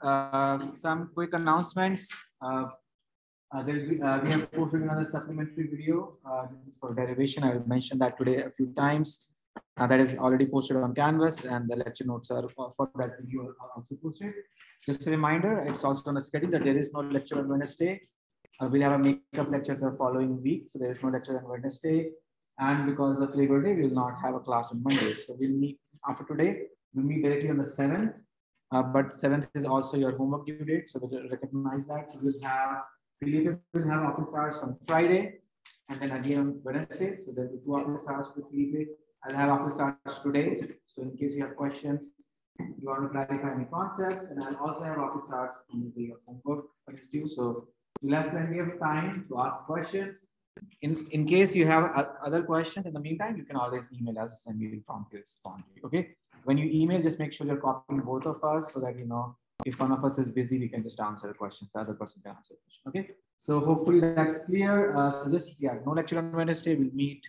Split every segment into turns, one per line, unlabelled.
uh, some quick announcements. Uh, uh, be, uh, we have posted another supplementary video. This is for derivation. I will mention that today a few times. That is already posted on Canvas, and the lecture notes are for that video also posted. Just a reminder, it's also on a schedule that there is no lecture on Wednesday. We'll have a makeup lecture the following week, so there is no lecture on Wednesday. And because of Labor Day, we will not have a class on Monday. So we'll meet after today. We'll meet directly on the 7th. Uh, but 7th is also your homework due date, so recognize that. So we'll have Felipe will have office hours on Friday and then again on Wednesday. So there'll be two office hours for Felipe. I'll have office hours today. So in case you have questions, you want to clarify any concepts, and I'll also have office hours on the day of homework for this. So you'll have plenty of time to ask questions. In, in case you have other questions in the meantime, you can always email us and we will promptly respond to you. Okay. When you email, just make sure you're copying both of us so that you know if one of us is busy, we can just answer the questions. The other person can answer the question. Okay. So hopefully that's clear. Uh, so just yeah, no lecture on Wednesday. We'll meet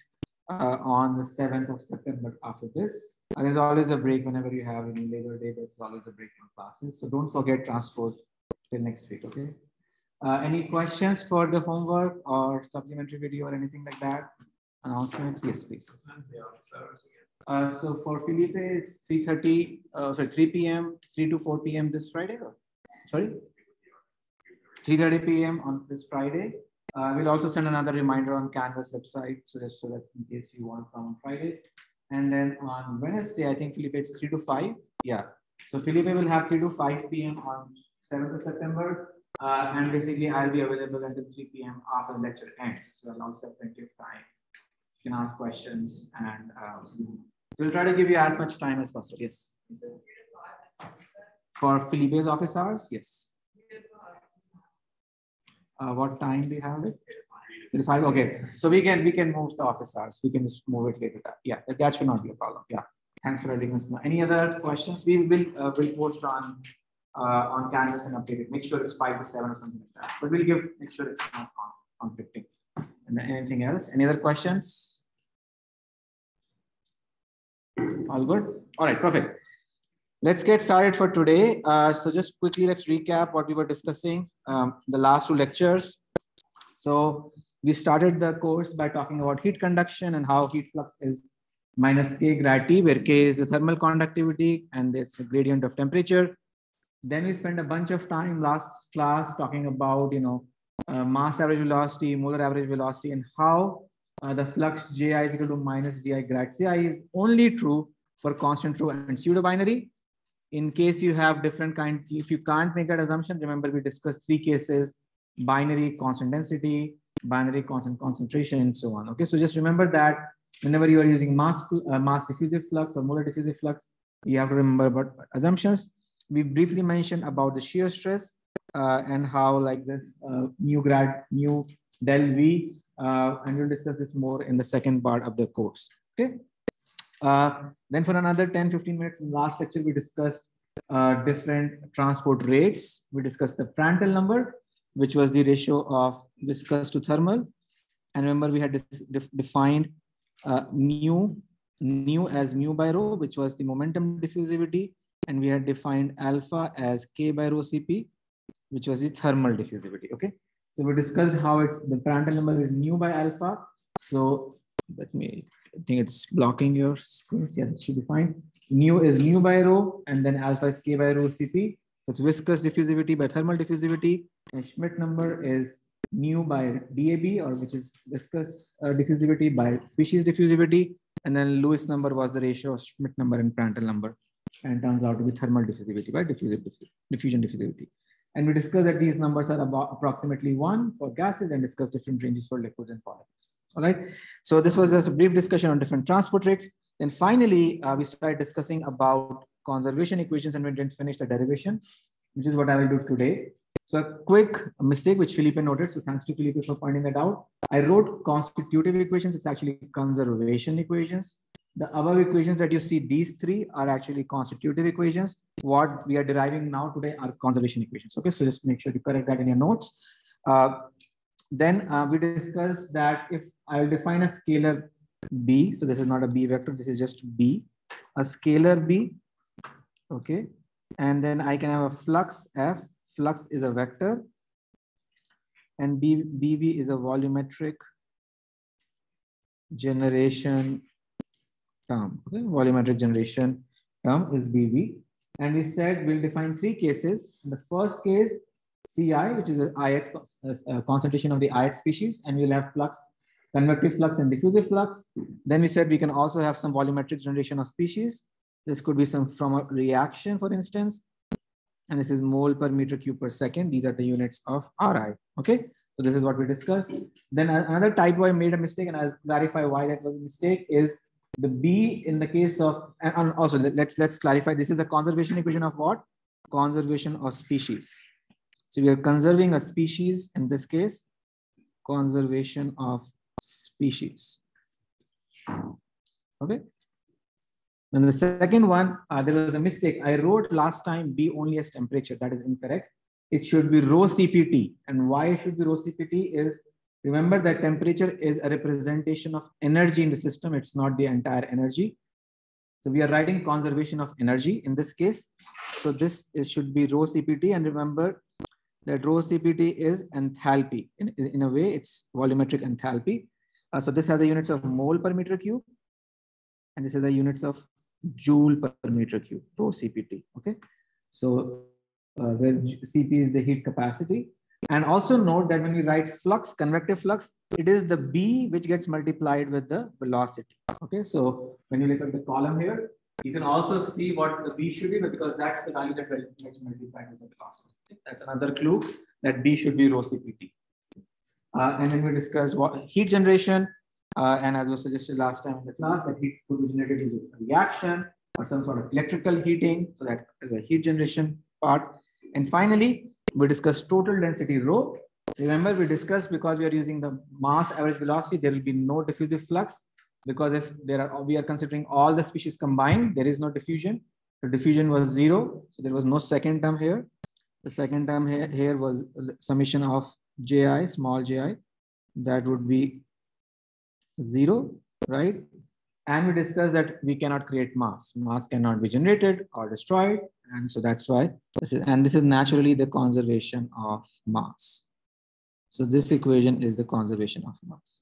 uh, on the 7th of September after this. And there's always a break whenever you have any Labor Day. There's always a break from classes. So don't forget transport till next week. Okay. Uh, any questions for the homework or supplementary video or anything like that? Announcements? Yes, please. Uh, so for Felipe, it's 3.30, uh, sorry, 3 p.m., 3 to 4 p.m. this Friday? Or, sorry? 3.30 p.m. on this Friday. Uh, we'll also send another reminder on Canvas website, so just so that in case you want to come on Friday. And then on Wednesday, I think Felipe, it's 3 to 5. Yeah. So Felipe will have 3 to 5 p.m. on 7th of September. Uh, and basically, I'll be available until 3 p.m. after the lecture ends. So I'll also have plenty of time. You can ask questions and uh, we'll try to give you as much time as possible. Yes. For Felipe's office hours, yes. Uh, what time do you have it? Five. Okay, so we can we can move the office hours. We can just move it later. Yeah, that should not be a problem. Yeah. Thanks for letting us know. Any other questions? We will uh, will post on uh, on Canvas and update it. Make sure it's five to seven or something like that. But we'll give make sure it's not on, on 15. And anything else? Any other questions? All good? All right, perfect. Let's get started for today. Uh, so just quickly, let's recap what we were discussing um, the last two lectures. So we started the course by talking about heat conduction and how heat flux is minus K grad T, where K is the thermal conductivity and it's a gradient of temperature. Then we spent a bunch of time last class talking about, you know, uh, mass average velocity, molar average velocity, and how uh, the flux Ji is equal to minus Di grad Ci is only rho for constant true and pseudo binary. In case you have different kind, if you can't make that assumption, remember we discussed three cases, binary constant density, binary constant concentration, and so on. Okay, so just remember that whenever you are using mass, uh, mass diffusive flux or molar diffusive flux, you have to remember about assumptions. We briefly mentioned about the shear stress uh, and how like this uh, grad mu del v uh, and we'll discuss this more in the second part of the course okay uh, then for another 10 15 minutes in the last lecture we discussed uh, different transport rates we discussed the Prandtl number which was the ratio of viscous to thermal and remember we had def defined uh, nu nu as mu by rho which was the momentum diffusivity and we had defined alpha as k by rho cp which was the thermal diffusivity. Okay. So we discussed how it the Prandtl number is nu by alpha. So let me I think it's blocking your screen. Yeah, it should be fine. Nu is mu by rho, and then alpha is k by rho Cp. So it's viscous diffusivity by thermal diffusivity. And Schmidt number is nu by DAB, or which is viscous uh, diffusivity by species diffusivity. And then Lewis number was the ratio of Schmidt number and Prandtl number. And turns out to be thermal diffusivity by diffusive, diffusion diffusivity. And we discussed that these numbers are about approximately one for gases and discuss different ranges for liquids and polymers. All right. So this was just a brief discussion on different transport rates. Then finally, uh, we started discussing about conservation equations and we didn't finish the derivation, which is what I will do today. So a quick mistake which Felipe noted. So thanks to Felipe for pointing that out. I wrote constitutive equations. It's actually conservation equations. The above equations that you see, these three are actually constitutive equations. What we are deriving now today are conservation equations. Okay, so just make sure you correct that in your notes. Uh, then uh, we discussed that if I will define a scalar b, so this is not a b vector, this is just b, a scalar b, okay, And then I can have a flux F. Flux is a vector. And B, BV is a volumetric generation term. Okay? Volumetric generation term is BV. And we said we'll define three cases. In the first case, CI, which is the IX uh, concentration of the IX species, and we'll have flux, convective flux and diffusive flux. Then we said we can also have some volumetric generation of species. This could be some from a reaction, for instance. And this is mole per meter cube per second. These are the units of RI. Okay. So this is what we discussed. Then another type where I made a mistake, and I'll clarify why that was a mistake, is the B in the case of, and also let's let's clarify. This is a conservation equation of what? Conservation of species. So we are conserving a species in this case, conservation of species. Okay. And the second one, uh, there was a mistake. I wrote last time B only as temperature. That is incorrect. It should be rho CPT. And why it should be rho CPT is remember that temperature is a representation of energy in the system. It's not the entire energy. So we are writing conservation of energy in this case. So this is, should be rho CPT. And remember that rho CPT is enthalpy. In, in a way, it's volumetric enthalpy. Uh, so this has the units of mole per meter cube. And this is the units of joule per meter cube, rho CPT. Okay. So uh, where Cp is the heat capacity. And also note that when we write flux, convective flux, it is the B which gets multiplied with the velocity. Okay, so when you look at the column here, you can also see what the B should be, because that's the value that gets multiplied with the velocity. Okay? That's another clue that B should be rho CPT. Uh, and then we discuss what heat generation, uh, and as was suggested last time in the class, that heat could be generated using a reaction or some sort of electrical heating. So that is a heat generation part. And finally, we discussed total density rho. Remember, we discussed because we are using the mass average velocity, there will be no diffusive flux because if there are, we are considering all the species combined, there is no diffusion. The diffusion was zero, so there was no second term here. The second term here, here was summation of ji, small ji, that would be zero, right? And we discussed that we cannot create mass. Mass cannot be generated or destroyed. And so that's why this is, and this is naturally the conservation of mass. So this equation is the conservation of mass.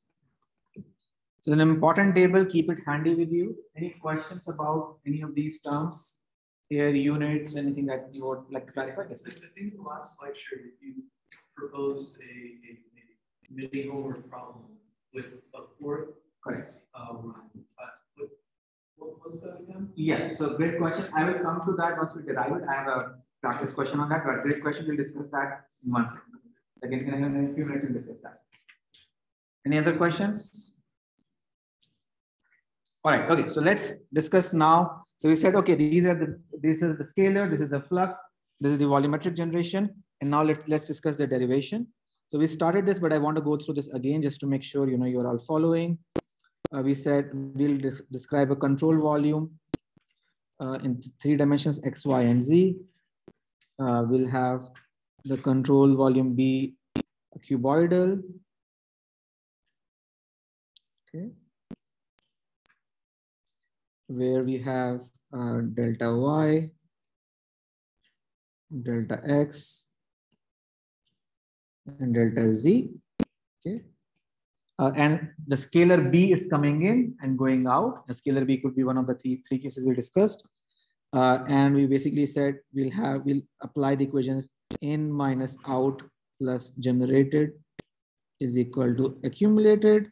So an important table, keep it handy with you. Any questions about any of these terms? Here, units, anything that you would like to clarify?
Yes, I think the last lecture you proposed a, a, a mini homework problem with a fourth
Correct.
Uh, again?
Yeah, so great question. I will come to that once we derive it. I have a practice question on that, but great question. We'll discuss that in one second. Again, in a few minutes, we'll discuss that. Any other questions? All right, okay, so let's discuss now. So we said, okay, these are the, this is the scalar, this is the flux, this is the volumetric generation. And now let's, let's discuss the derivation. So we started this, but I want to go through this again just to make sure, you know, you're all following uh, we said we'll de describe a control volume uh, in three dimensions, X, Y, and Z. Uh, we'll have the control volume be cuboidal. Okay. Where we have uh, delta Y, delta X, and delta Z. Okay. Uh, and the scalar B is coming in and going out. The scalar B could be one of the three, three cases we discussed. Uh, and we basically said we'll have, we'll apply the equations in minus out plus generated is equal to accumulated.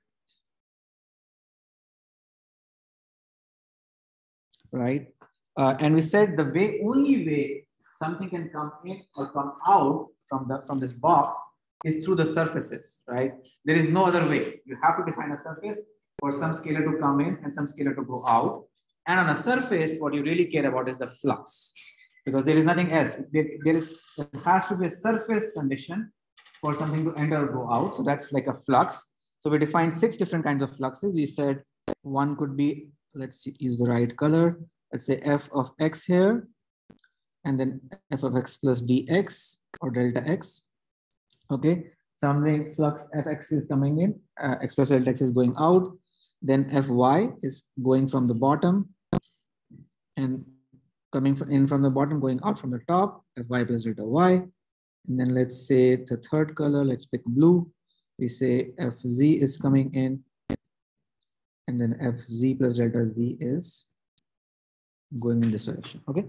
Right. Uh, and we said the way, only way something can come in or come out from the from this box is through the surfaces, right? There is no other way. You have to define a surface for some scalar to come in and some scalar to go out. And on a surface, what you really care about is the flux because there is nothing else. There, there, is, there has to be a surface condition for something to enter or go out. So that's like a flux. So we defined six different kinds of fluxes. We said one could be, let's use the right color. Let's say f of x here, and then f of x plus dx or delta x okay something flux fx is coming in uh, x plus x is going out then fy is going from the bottom and coming from in from the bottom, going out from the top, fy plus delta y. And then let's say the third color, let's pick blue. We say fz is coming in, and then fz plus delta z is going in this direction. Okay.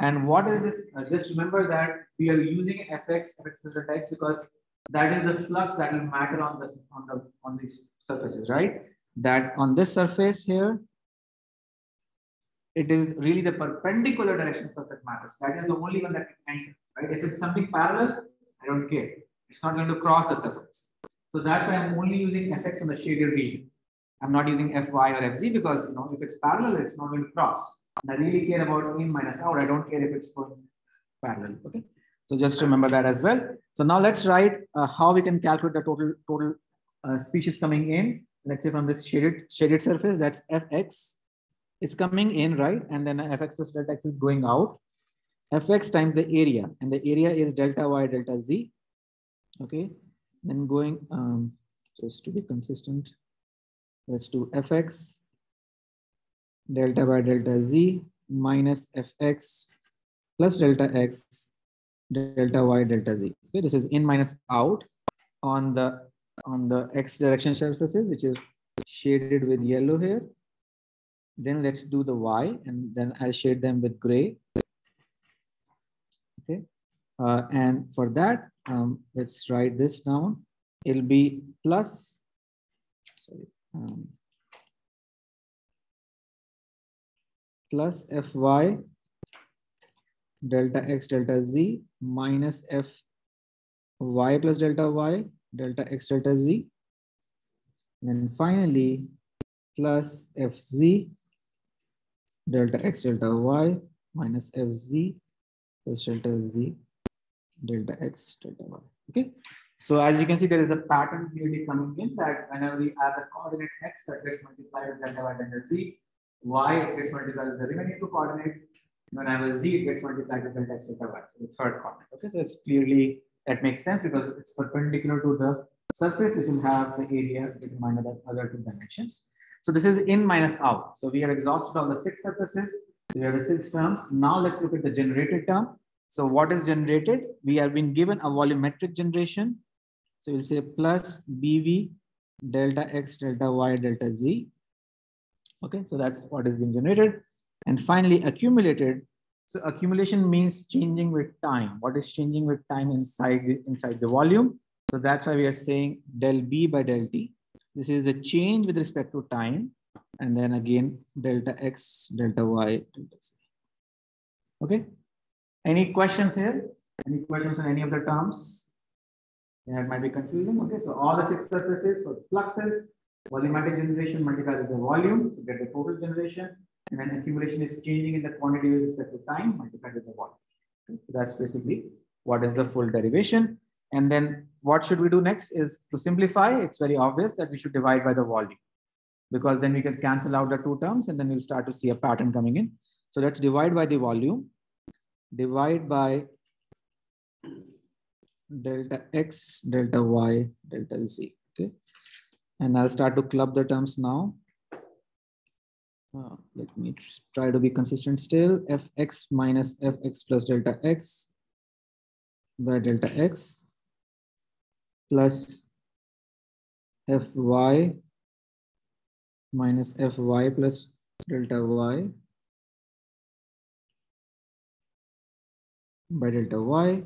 And what is this? Uh, just remember that we are using fx, fx delta x because that is the flux that will matter on this on the on these surfaces, right? That on this surface here, it is really the perpendicular direction flux that matters. That is the only one that can enter, right? If it's something parallel, I don't care. It's not going to cross the surface. So that's why I'm only using fx on the shaded region. I'm not using fy or fz because you know if it's parallel, it's not going to cross. And I really care about in minus out. I don't care if it's going parallel. Okay. So just remember that as well. So now let's write uh, how we can calculate the total total uh, species coming in. Let's say from this shaded shaded surface, that's fx is coming in, right? And then fx plus delta x is going out. fx times the area, and the area is delta y delta z. Okay. Then going um, just to be consistent, let's do fx delta y delta z minus fx plus delta x delta y delta z. Okay, this is in minus out on the on the x direction surfaces, which is shaded with yellow here. Then let's do the y, and then I'll shade them with gray. Okay, uh, and for that, um, let's write this down. It'll be plus. Sorry. Um, plus fy delta x delta z minus f y plus delta y delta x delta z. And then finally, plus fz delta x delta y minus fz plus delta z delta x delta y. Okay. So as you can see, there is a pattern clearly coming in that whenever we add the coordinate x that gets multiplied with delta y delta z, y gets multiplied with the remaining two coordinates, when I a z, it gets multiplied with delta x delta y, so the third coordinate. Okay, so it's clearly that makes sense because it's perpendicular to the surface, which will have the area by the other two dimensions. So this is in minus out. So we have exhausted all the six surfaces. We have the six terms. Now let's look at the generated term. So what is generated? We have been given a volumetric generation. So we'll say plus BV delta X delta Y delta Z. Okay, so that's what is being generated. And finally, accumulated. So accumulation means changing with time. What is changing with time inside the, inside the volume? So that's why we are saying del B by del T. This is the change with respect to time. And then again, delta X, delta Y, delta Z. Okay. Any questions here? Any questions on any of the terms? Yeah, it might be confusing. Okay, so all the six surfaces for fluxes, volumetric generation multiplied with the volume to get the total generation. And then accumulation is changing in the quantity with respect to time multiplied with the volume. So that's basically what is the full derivation. And then what should we do next is to simplify. It's very obvious that we should divide by the volume because then we can cancel out the two terms and then we'll start to see a pattern coming in. So let's divide by the volume, divide by delta x, delta y, delta z. Okay. And I'll start to club the terms now. Uh, let me try to be consistent still. fx minus fx plus delta x by delta x plus fy minus fy plus delta y by delta y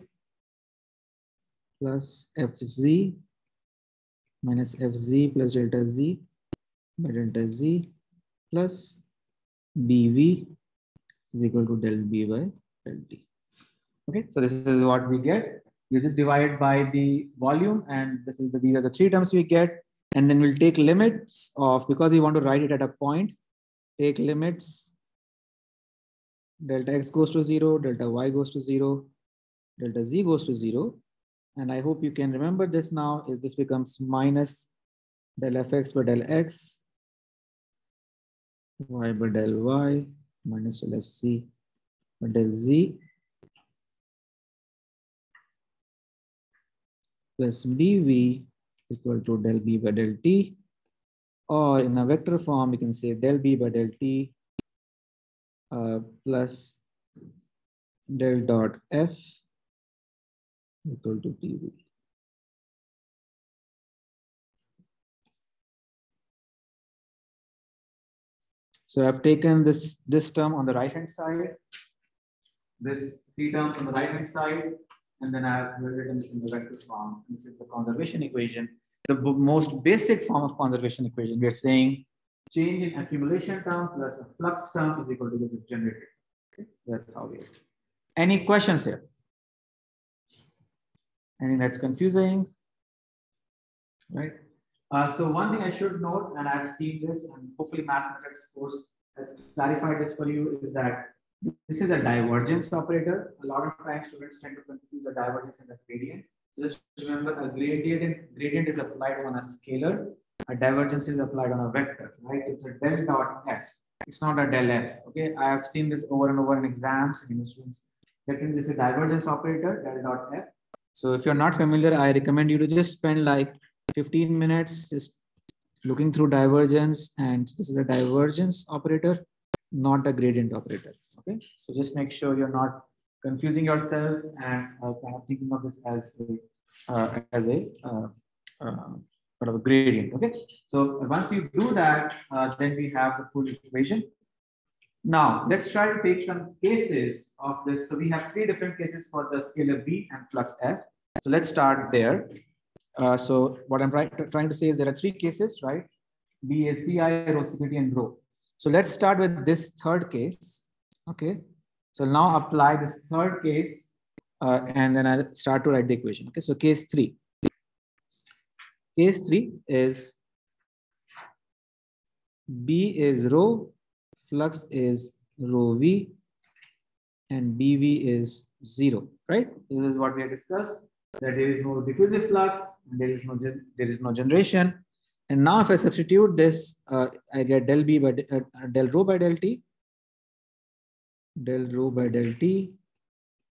plus fz minus fz plus delta z by delta z plus bv is equal to del b by del t. Okay, so this is what we get. You just divide by the volume, and this is the these are the three terms we get. And then we'll take limits of because we want to write it at a point. Take limits. Delta x goes to zero, delta y goes to zero, delta z goes to zero. And I hope you can remember this now. Is this becomes minus del fx by del x y by del y minus del fz by del z plus bv equal to del b by del t or in a vector form you can say del b by del t uh, plus del dot F equal to BV. So I've taken this, this term on the right hand side, this three terms on the right hand side, and then I've written this in the vector form. This is the conservation equation. The most basic form of conservation equation. We're saying change in accumulation term plus a flux term is equal to the generated. Okay? That's how we. Any questions here? Anything that's confusing? Right? Uh, so one thing I should note, and I've seen this, and hopefully mathematics course has clarified this for you, is that this is a divergence operator. A lot of times students tend to confuse a divergence and a gradient. So just remember a gradient, gradient is applied on a scalar, a divergence is applied on a vector, right? It's a del dot f. It's not a del f. Okay, I have seen this over and over in exams and students. Getting this is a divergence operator, del dot f. So if you're not familiar, I recommend you to just spend like 15 minutes just looking through divergence and this is a divergence operator, not a gradient operator. Okay, so just make sure you're not confusing yourself and uh, kind of thinking of this as a uh, as a uh, uh sort of a gradient. Okay, so once you do that, uh, then we have the full equation. Now let's try to take some cases of this. So we have three different cases for the scalar B and flux F. So let's start there. Uh, so what I'm trying to say is there are three cases, right? B is rho stability, and rho. So let's start with this third case. Okay. So now apply this third case, uh, and then I'll start to write the equation. Okay. So case three. Case three is B is rho, flux is rho V, and BV is zero, right? This is what we have discussed that there is no diffusive flux, there is no there is no generation. And now if I substitute this, uh, I get del B by uh, del rho by del T, del rho by del T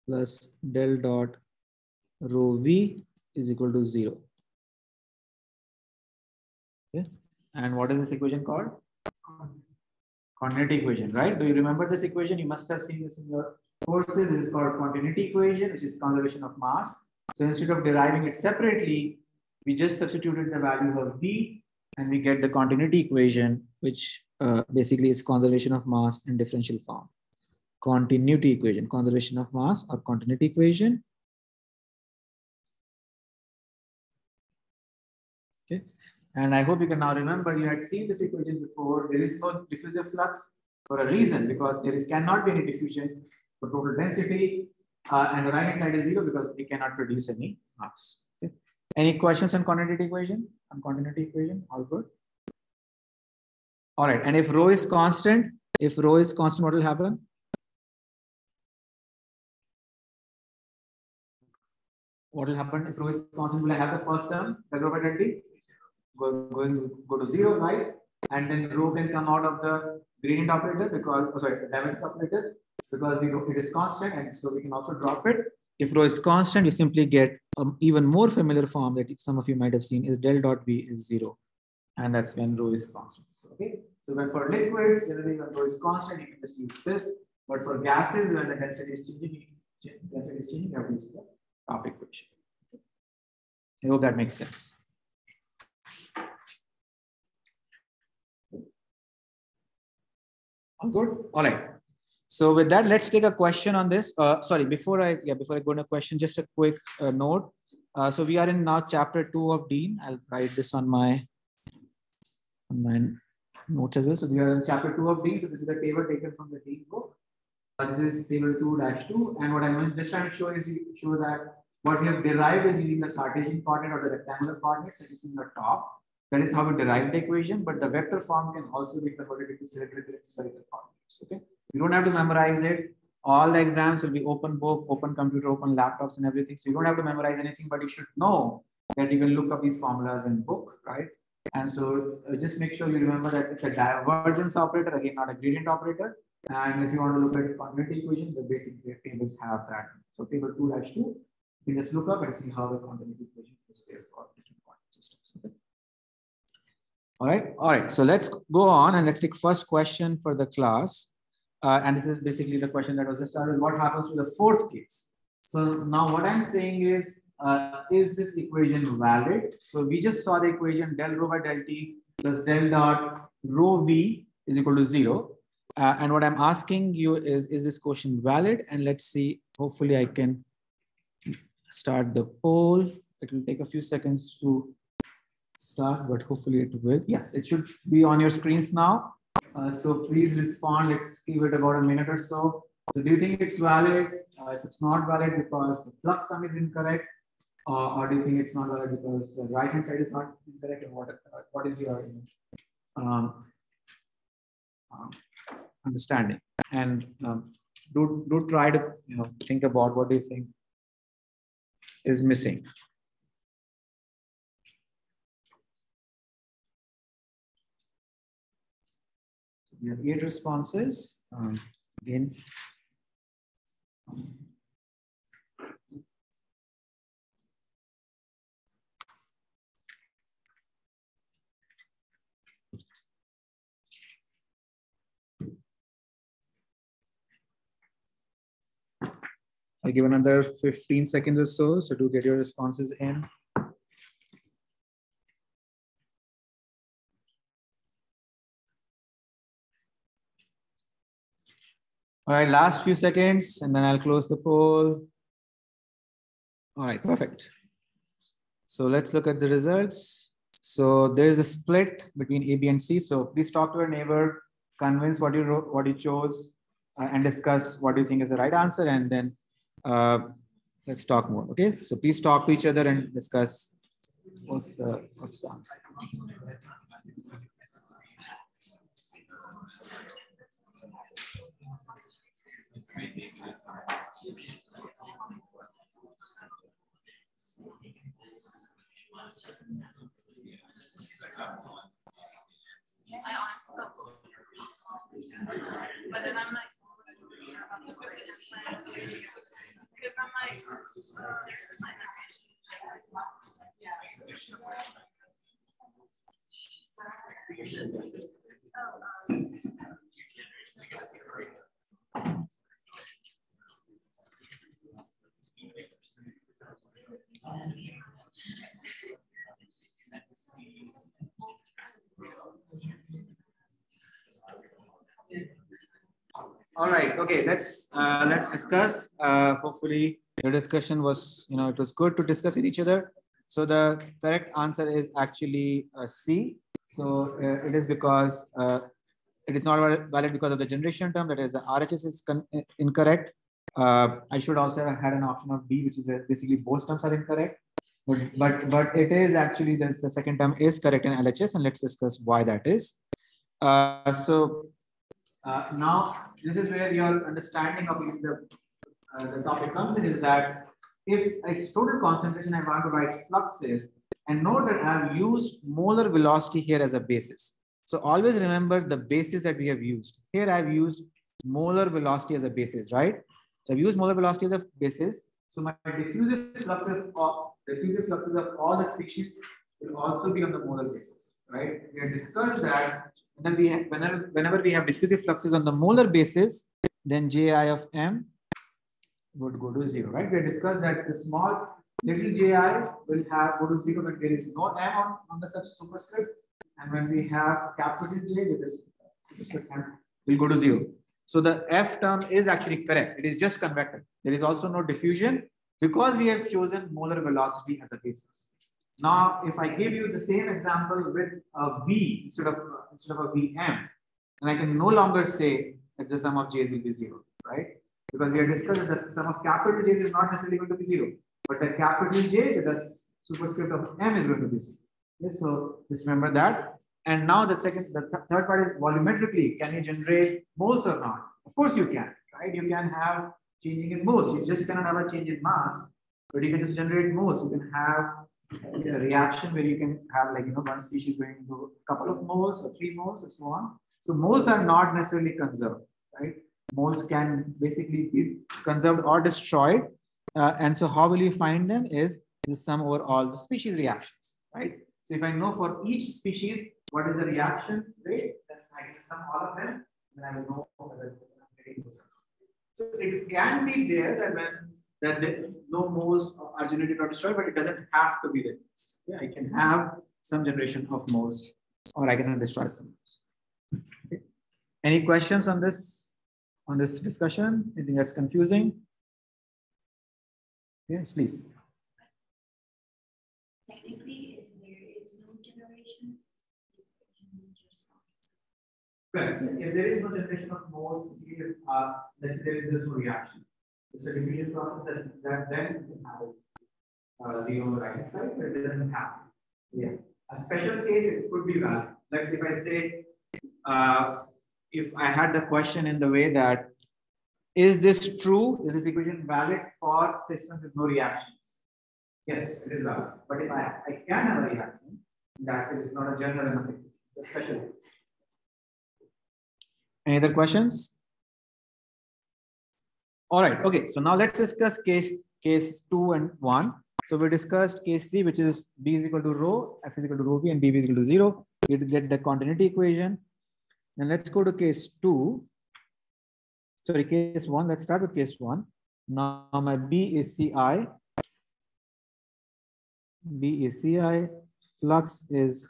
plus del dot rho V is equal to zero. Okay. And what is this equation called? Continuity equation, right? Do you remember this equation? You must have seen this in your courses. This is called continuity equation, which is conservation of mass. So instead of deriving it separately, we just substituted the values of B and we get the continuity equation, which uh, basically is conservation of mass in differential form. Continuity equation, conservation of mass or continuity equation. Okay. And I hope you can now remember you had seen this equation before. There is no diffusive flux for a reason because there is cannot be any diffusion for total density uh, and the right hand side is zero because we cannot produce any mass. Okay. Any questions on continuity equation? On continuity equation, all good. All right, and if rho is constant, if rho is constant, what will happen? What will happen if rho is constant? Will I have the first term, the rho go, going go to zero, right? And then rho can come out of the gradient operator because, oh, sorry, the divergence operator because we know it is constant and so we can also drop it. If rho is constant, you simply get an even more familiar form that some of you might have seen is del dot V is zero. And that's when rho is constant. So, okay. So when for liquids, generally when rho is constant, you can just use this. But for gases, when the density is changing, density is changing, you have to use the top equation. I hope that makes sense. All good? All right. So with that, let's take a question on this. Uh, sorry, before I yeah before I go into a question, just a quick uh, note. Uh, so we are in now chapter two of Deen. I'll write this on my on my notes as well. So we are in chapter two of Deen. So this is a table taken from the Deen book. Uh, this is table two dash two, and what I'm just trying to show is show that what we have derived is using the Cartesian coordinate or the rectangular coordinate that is in the top. That is how we derive the equation, but the vector form can also be converted into spherical coordinates. Okay. You don't have to memorize it. All the exams will be open book, open computer, open laptops and everything. So you don't have to memorize anything, but you should know that you can look up these formulas in book, right? And so uh, just make sure you remember that it's a divergence operator, again, not a gradient operator. And if you want to look at continuity equation, the basic tables have that. So table two dash two. you can just look up and see how the continuity equation is there for different quantum systems. Okay? All right, all right. So let's go on and let's take first question for the class. Uh, and this is basically the question that was just started. What happens to the fourth case? So now what I'm saying is, uh, is this equation valid? So we just saw the equation del rho by del t plus del dot rho v is equal to zero. Uh, and what I'm asking you is, is this question valid? And let's see, hopefully I can start the poll. It will take a few seconds to start, but hopefully it will. Yes, it should be on your screens now. Uh, so please respond. Let's give it about a minute or so. So do you think it's valid? Uh, if it's not valid because the flux term is incorrect, uh, or do you think it's not valid because the right hand side is not incorrect? Or what, uh, what is your um, um, understanding? And um, do, do try to you know think about what do you think is missing. We have eight responses. Um, again, I'll give another 15 seconds or so. So do get your responses in. All right, last few seconds, and then I'll close the poll. All right, perfect. So let's look at the results. So there is a split between A, B, and C. So please talk to your neighbor, convince what you wrote, what you chose, uh, and discuss what you think is the right answer, and then uh, let's talk more. Okay, so please talk to each other and discuss what's the what's the answer.
I honestly but then I'm like, because I'm like,
All right. Okay. Let's uh, let's discuss. Uh, hopefully, your discussion was you know it was good to discuss with each other. So the correct answer is actually uh, C. So uh, it is because uh, it is not valid because of the generation term. That is, the RHS is incorrect. Uh, I should also have had an option of B, which is basically both terms are incorrect. But but but it is actually the, the second term is correct in LHS, and let's discuss why that is. Uh, so uh, now, this is where your understanding of the, uh, the topic comes in is that if its total concentration I want to write fluxes and note that I have used molar velocity here as a basis. So always remember the basis that we have used. Here I've used molar velocity as a basis, right? So I've used molar velocity as a basis. So my diffusive fluxes of diffusive fluxes of all the species will also be on the molar basis, right? We have discussed that then we have, whenever whenever we have diffusive fluxes on the molar basis, then Ji of m would go to zero, right? We discussed that the small little ji will have go to zero when there is no m on, on the superscript, and when we have capital J with this superscript m will go to zero. So the f term is actually correct. It is just convective. There is also no diffusion because we have chosen molar velocity as a basis. Now, if I give you the same example with a V instead of instead of a VM, then I can no longer say that the sum of J's will be zero, right? Because we have discussed that the sum of capital J's is not necessarily going to be zero, but the capital J with the superscript of M is going to be zero. Okay, so just remember that. And now the second, the th third part is volumetrically, can you generate moles or not? Of course you can, right? You can have changing in moles. You just cannot have a change in mass, but you can just generate moles. You can have a reaction where you can have like, you know, one species going into a couple of moles or three moles or so on. So moles are not necessarily conserved, right? Moles can basically be conserved or destroyed. Uh, and so how will you find them is the sum over all the species reactions, right? So if I know for each species, what is the reaction rate, then I can sum all of them, then I will know whether I'm getting those. So it can be there that when that the, no moles uh, are generated or destroyed, but it doesn't have to be there. Yeah, I can have some generation of moles, or I can destroy some moles. Okay. Any questions on this on this discussion? Anything that's confusing? Yes, please.
Technically, if there is no generation, you just
Correct. If there is no generation of moles, if, uh, let's say there is this reaction. It's a diffusion process that, that then you can have uh, zero on the right hand side, but it doesn't happen. Yeah. A special case, it could be valid. Let's if I say, uh, if I had the question in the way that, is this true? Is this equation valid for systems with no reactions? Yes, it is valid. But if I, I can have a reaction, that is not a general enough equation. It's a special case. Any other questions? All right. Okay. So now let's discuss case case two and one. So we discussed case three, which is b is equal to rho, f is equal to rho v, and b is equal to zero. We get the continuity equation. Then let's go to case two. Sorry, case one. Let's start with case one. Now my b is ci. b is ci. Flux is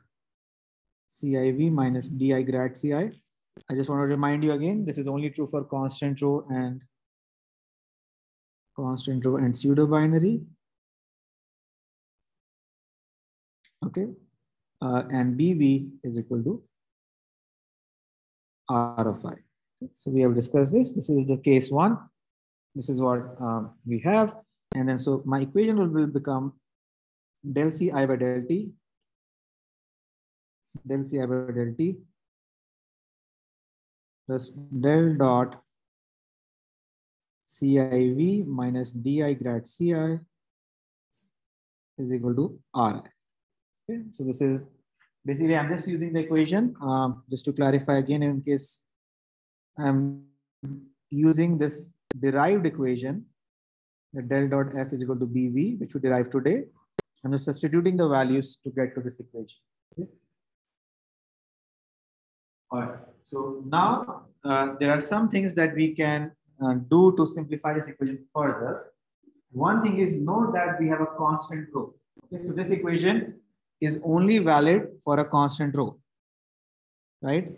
civ minus di grad ci. I just want to remind you again, this is only true for constant rho and constant rho and pseudo binary. Okay. Uh, and BV is equal to R of I. So we have discussed this. This is the case one. This is what um, we have. And then so my equation will, will become del C I by del T. Del C I by del T plus del dot CIV minus DI grad CI is equal to RI. Okay, so this is basically I'm just using the equation um, just to clarify again in case I'm using this derived equation the del dot F is equal to BV which we derived today. I'm just substituting the values to get to this equation. Okay. All right. So now uh, there are some things that we can uh, do to simplify this equation further. One thing is note that we have a constant rho. Okay, so this equation is only valid for a constant rho, right?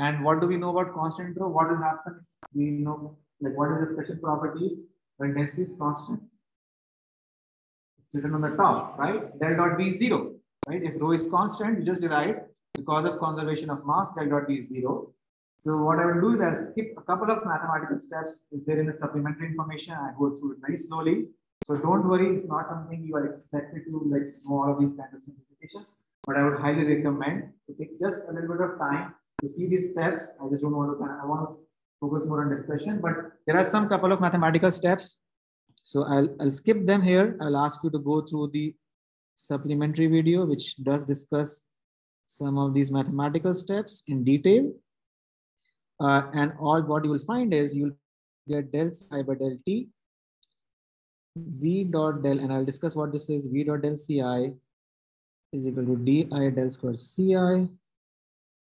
And what do we know about constant rho? What will happen? We know like what is the special property when density is constant? It's written on the top, right? Del dot V zero, right? If rho is constant, we just derive because of conservation of mass, del dot V is zero. So what I will do is I'll skip a couple of mathematical steps. Is there in the supplementary information? I go through it very slowly. So don't worry, it's not something you are expected to like know all of these kinds of simplifications. But I would highly recommend to take just a little bit of time to see these steps. I just don't want to I want to focus more on discussion, but there are some couple of mathematical steps. So I'll, I'll skip them here. I'll ask you to go through the supplementary video, which does discuss some of these mathematical steps in detail. Uh, and all what you will find is you'll get del psi by del t v dot del, and I'll discuss what this is. V dot del ci is equal to di del square ci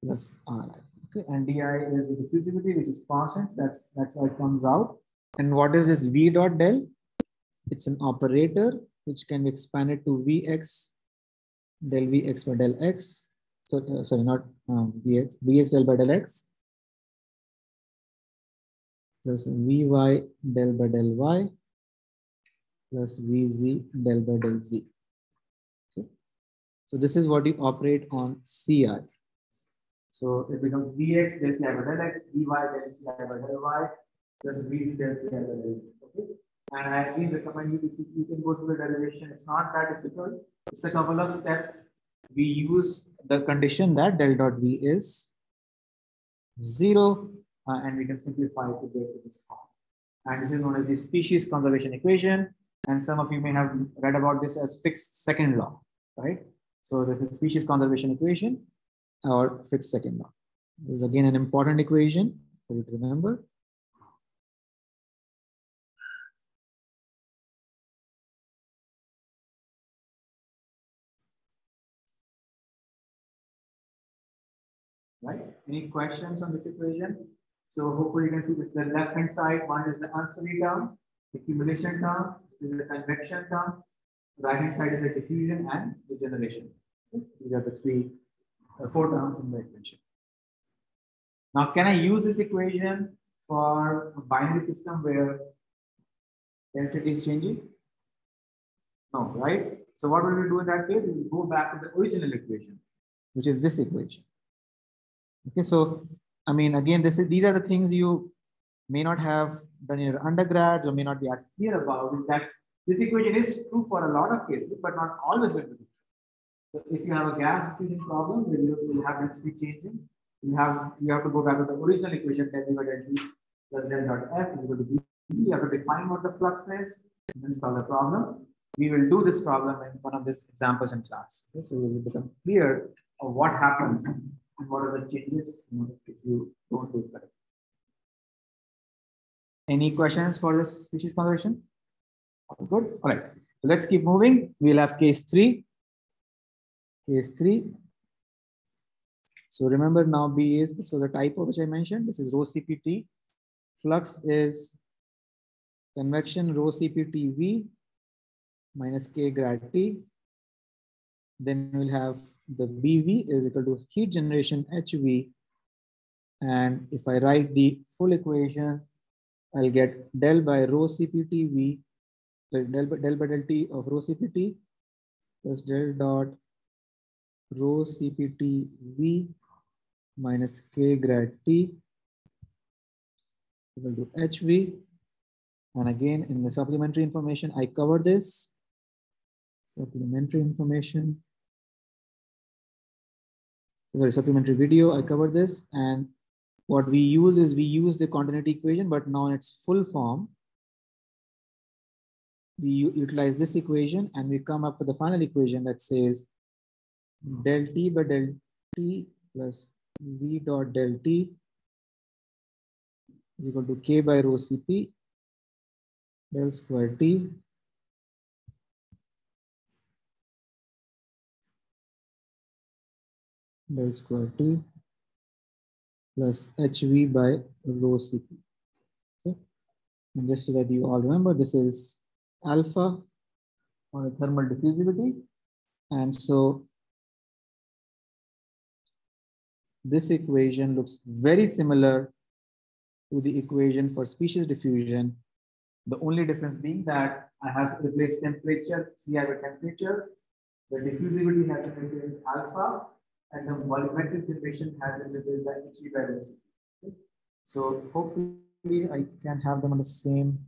plus ri. Okay, and di is the diffusivity, which is constant. That's that's how it comes out. And what is this v dot del? It's an operator which can be expanded to vx del vx by del x. So uh, sorry, not um, vx vx del by del x plus Vy del by del y plus Vz del by del z. So this is what you operate on Ci. So it becomes Vx del Ci by del x, Vy del Ci by del y plus Vz del Ci by del z. Okay. And I again recommend you you can go through the derivation. It's not that difficult. It's a couple of steps. We use the condition that del dot V is zero uh, and we can simplify to get to this form. And this is known as the species conservation equation. And some of you may have read about this as Fick's second law, right? So this is species conservation equation or Fick's second law. This is again an important equation for you to remember. Any questions on this equation? So hopefully you can see this the left hand side. One is the unsteady term, accumulation term, this is the convection term. Right hand side is the diffusion and the generation. These are the three, uh, four terms in the equation. Now, can I use this equation for a binary system where density is changing? No, right? So what will we do in that case? We will go back to the original equation, which is this equation. Okay, so I mean, again, this is these are the things you may not have done in your undergrads or may not be as clear about is that this equation is true for a lot of cases, but not always be true. So if you have a gas diffusion problem, then you will have density changing. You have you have to go back to the original equation del by del plus del dot f is equal to b. You have to define what the flux is and then solve the problem. We will do this problem in one of these examples in class. Okay, so we will become clear of what happens and what are the changes you know, if you don't do it correctly. Any questions for this species conservation? All Good. All right. So let's keep moving. We'll have case three. Case three. So remember now B is this was the typo which I mentioned. This is rho CPT. Flux is convection rho CPT V minus K grad T. Then we'll have the BV is equal to heat generation HV. And if I write the full equation, I'll get del by rho CPT V, so del by del by del T of rho CPT plus del dot rho CPT V minus K grad T equal to HV. And again, in the supplementary information, I cover this. Supplementary information. Sorry, supplementary video, I covered this. And what we use is we use the continuity equation, but now in its full form. We utilize this equation and we come up with the final equation that says del T by del T plus V dot del T is equal to K by rho Cp del square T del square T plus HV by rho Cp. Okay. And just so that you all remember, this is alpha or thermal diffusivity. And so this equation looks very similar to the equation for species diffusion. The only difference being that I have replaced temperature, Ci with temperature. The diffusivity has been replaced alpha and the volumetric generation has been replaced by Cp. Okay. So hopefully I can have them on the same.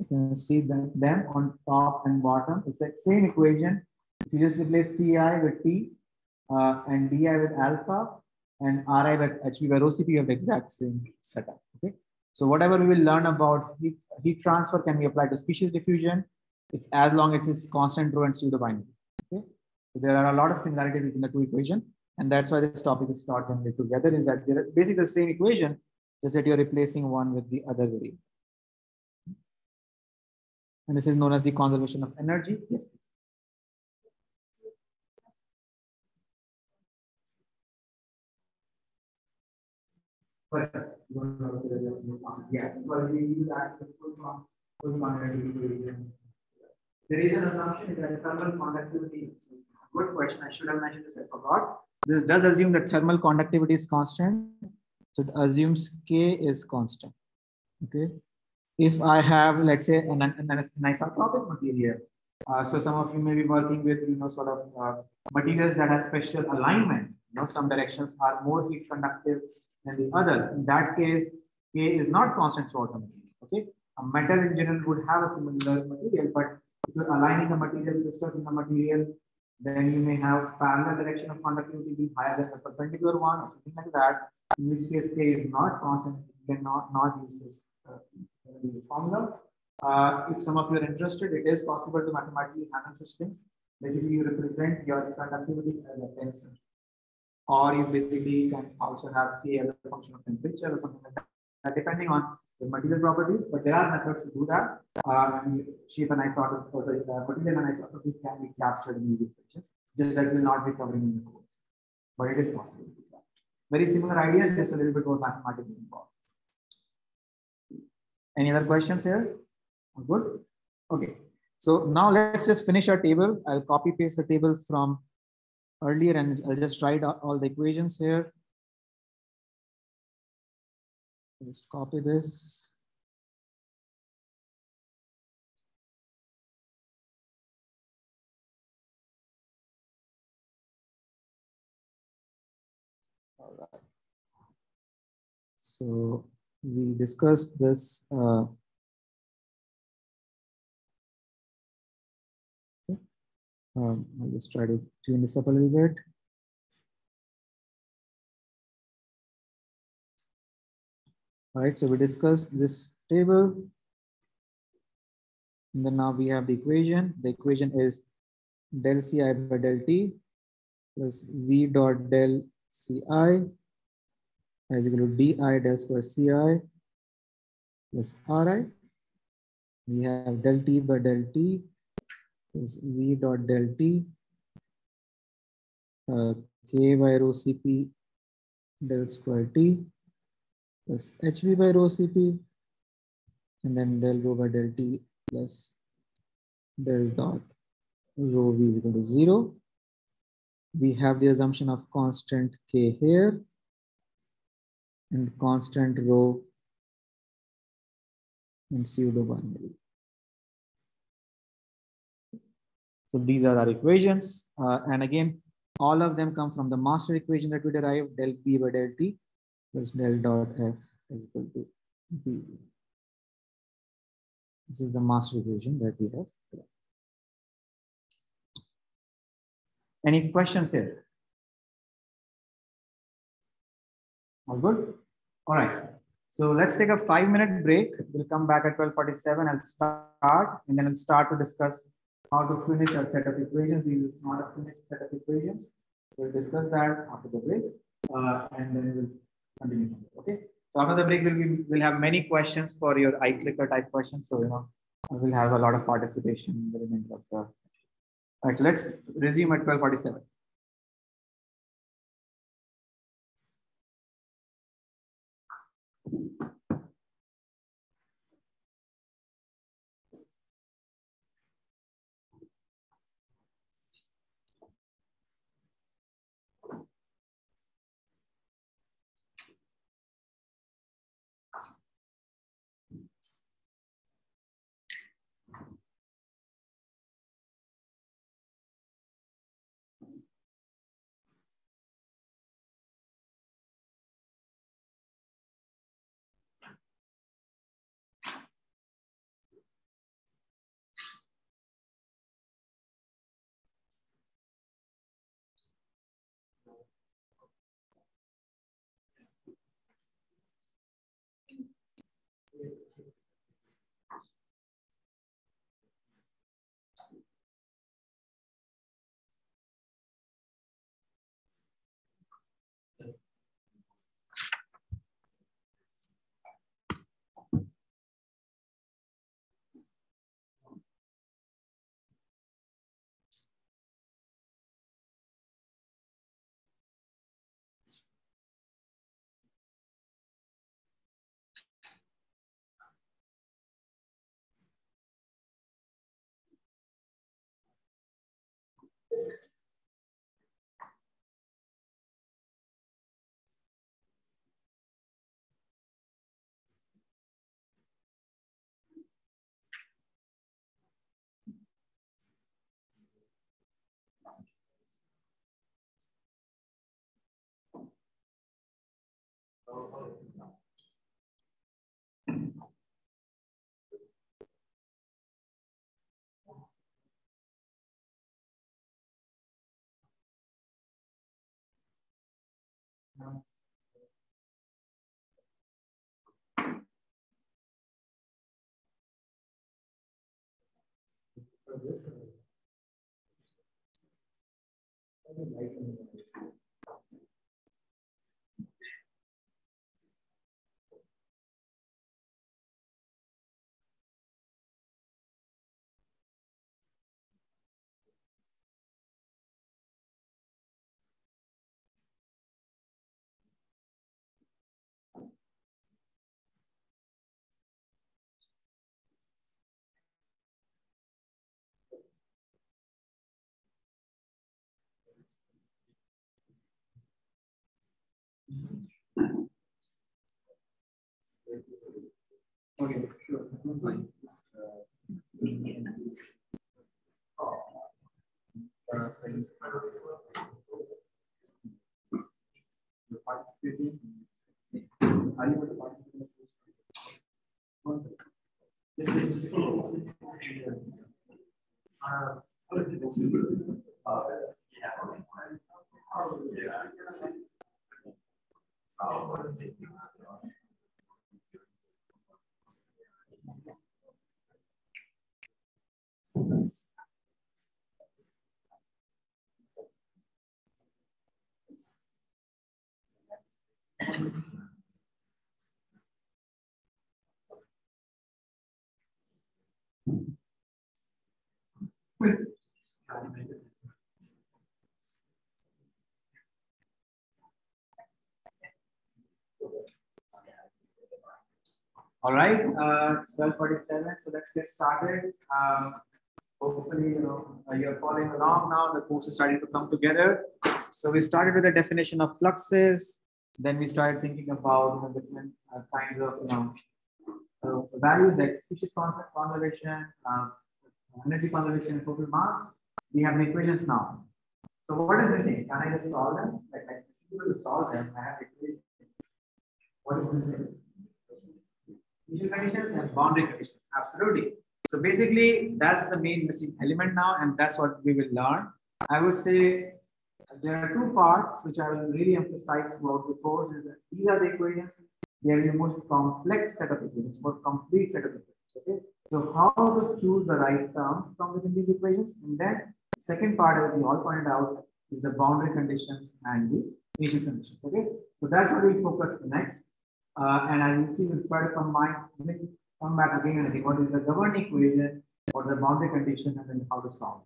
You can see them, them on top and bottom. It's the same equation. If you just replace Ci with T uh, and Di with alpha and Ri with Hv by rho Cp, you have the exact same setup. Okay. So whatever we will learn about heat, heat transfer can be applied to species diffusion if as long as it's constant rho and pseudo binary. So there are a lot of similarities between the two equations. And that's why this topic is taught them together is that they're basically the same equation, just that you're replacing one with the other variable. And this is known as the conservation of energy. Yes. But yeah, but we use that. There is an assumption that thermal conductivity. Good question. I should have mentioned this. I forgot. This does assume that thermal conductivity is constant. So it assumes K is constant. Okay. If I have, let's say, an, an, an isotropic material, uh, so some of you may be working with, you know, sort of uh, materials that have special alignment. You know, some directions are more heat conductive than the other. In that case, K is not constant throughout the material. Okay. A metal in general would have a similar material, but if you're aligning the material crystals in the material, then you may have parallel direction of conductivity be higher than the perpendicular one or something like that. In which case, K is not constant. You cannot not use this uh, formula. Uh, if some of you are interested, it is possible to mathematically handle such things. Basically, you represent your conductivity as a tensor. Or you basically can also have K as a function of temperature or something like that, depending on the material properties. But there are methods to do that. Uh, and shape anisotropy, or the uh, material anisotropy can be captured in these equations. Just that will not be covering in the course. But it is possible. Very similar ideas, just a little bit more mathematical involved. Any other questions here? Good? Okay. So now let's just finish our table. I'll copy paste the table from earlier and I'll just write all the equations here. Just copy this. All right. So we discussed this. Uh, um, I'll just try to tune this up a little bit. All right, so we discussed this table. And then now we have the equation. The equation is del ci by del t plus v dot del ci is equal to di del square ci plus ri. We have del t by del t is v dot del t uh, k by rho cp del square t plus hv by rho cp and then del rho by del t plus del dot rho v is equal to zero. We have the assumption of constant k here and constant rho in pseudo binary. So these are our equations. Uh, and again, all of them come from the master equation that we derived del b by del t plus del dot f is equal to b. This is the master equation that we have. Any questions here? All good? All right. So let's take a five minute break. We'll come back at 1247 and start, and then we'll start to discuss how to finish our set of equations. These is not a finished set of equations. We'll discuss that after the break, uh, and then we'll continue. Okay. So after the break, we'll, we'll have many questions for your iClicker type questions. So, you know, we'll have a lot of participation in the remainder of the. All right, so let's resume at 1247. like um, Okay, sure. Are you able to participate in the first?
This is. Uh, what is it? Uh, yeah. Oh, what is it?
All right, uh, it's twelve forty-seven, so let's get started. Um, hopefully, you know, uh, you're following along now, the course is starting to come together. So we started with the definition of fluxes, then we started thinking about different uh, kinds of, you know, uh, values like species conservation, uh, energy conservation, and total mass. We have equations now. So what is missing? Can I just solve them? Like, I should able to solve them. I have equations. What is missing? Initial conditions and boundary conditions. Absolutely. So basically, that's the main missing element now, and that's what we will learn. I would say there are two parts which I will really emphasize throughout the course. Is that these are the equations. They are the most complex set of equations, most complete set of equations. Okay. So how to choose the right terms from within these equations, and then second part, as we all pointed out, is the boundary conditions and the initial conditions. Okay. So that's what we focus next. Uh, and I will see we'll try to combine, come back again and again. What is the governing equation, what the boundary condition, and then how to solve.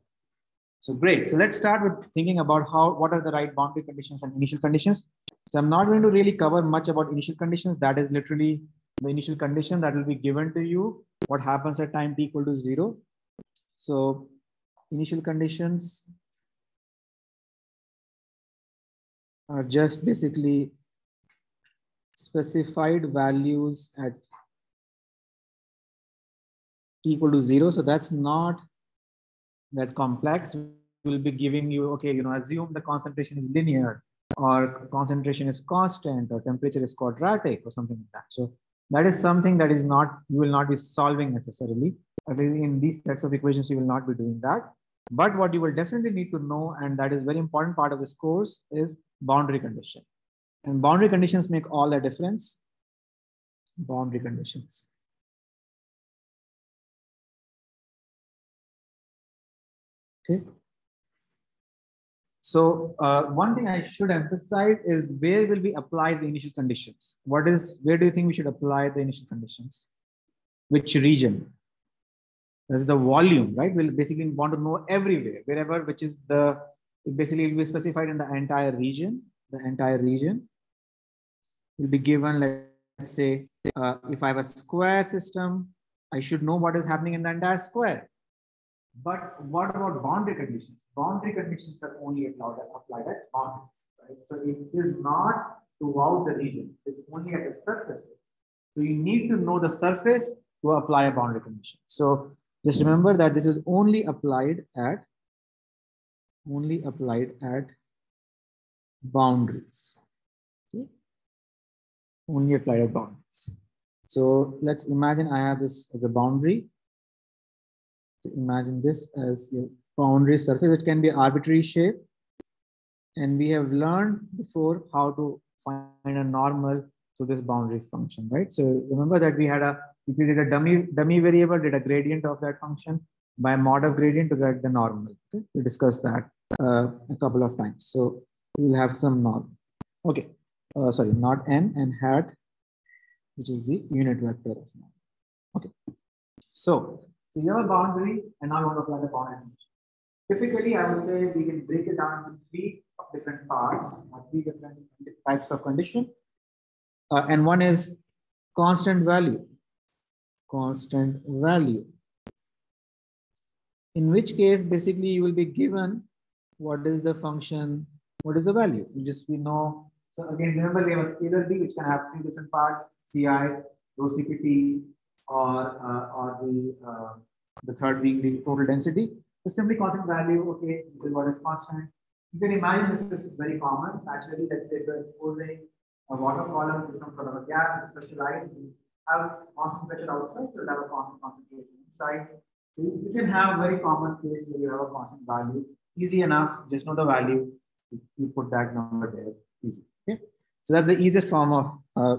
So great. So let's start with thinking about how what are the right boundary conditions and initial conditions. So I'm not going to really cover much about initial conditions. That is literally the initial condition that will be given to you. What happens at time t equal to zero. So initial conditions are just basically specified values at t equal to zero. So that's not that complex. We'll be giving you, okay, you know, assume the concentration is linear or concentration is constant or temperature is quadratic or something like that. So that is something that is not, you will not be solving necessarily. In these sets of equations, you will not be doing that. But what you will definitely need to know, and that is very important part of this course, is boundary condition. And boundary conditions make all the difference. Boundary conditions. Okay. So uh, one thing I should emphasize is where will we apply the initial conditions? What is, where do you think we should apply the initial conditions? Which region? That's the volume, right? We'll basically want to know everywhere, wherever, which is the, basically will be specified in the entire region, the entire region will be given, let's say, uh, if I have a square system, I should know what is happening in the entire square. But what about boundary conditions? Boundary conditions are only allowed applied at boundaries, right? So it is not throughout the region, it's only at the surface. So you need to know the surface to apply a boundary condition. So just remember that this is only applied at only applied at boundaries. Only applied at boundaries. So let's imagine I have this as a boundary. So imagine this as a boundary surface. It can be arbitrary shape. And we have learned before how to find a normal to this boundary function, right? So remember that we had a, if you did a dummy, dummy variable, did a gradient of that function by mod of gradient to get the normal. Okay? We discussed that uh, a couple of times. So we'll have some norm. Okay, uh, sorry, not n and hat, which is the unit vector of norm. Okay, so so you have a boundary, and now you want to apply the boundary. Typically, I would say we can break it down into three different parts, or three different types of condition. Uh, and one is constant value. Constant value. In which case, basically, you will be given what is the function, what is the value. You just we know So again, remember we have a scalar B which can have three different parts, Ci, rho CPT, or, uh, or the, uh, the third being the total density. So simply constant value, okay, this is what is constant. You can imagine this is very common. Naturally, let's say we're exposing a water column to some sort of a gas, specialized, we have constant pressure outside, so we'll have a constant concentration inside. So you can have very common case where you have a constant value. Easy enough, just know the value, you put that number there. So that's the easiest form of uh,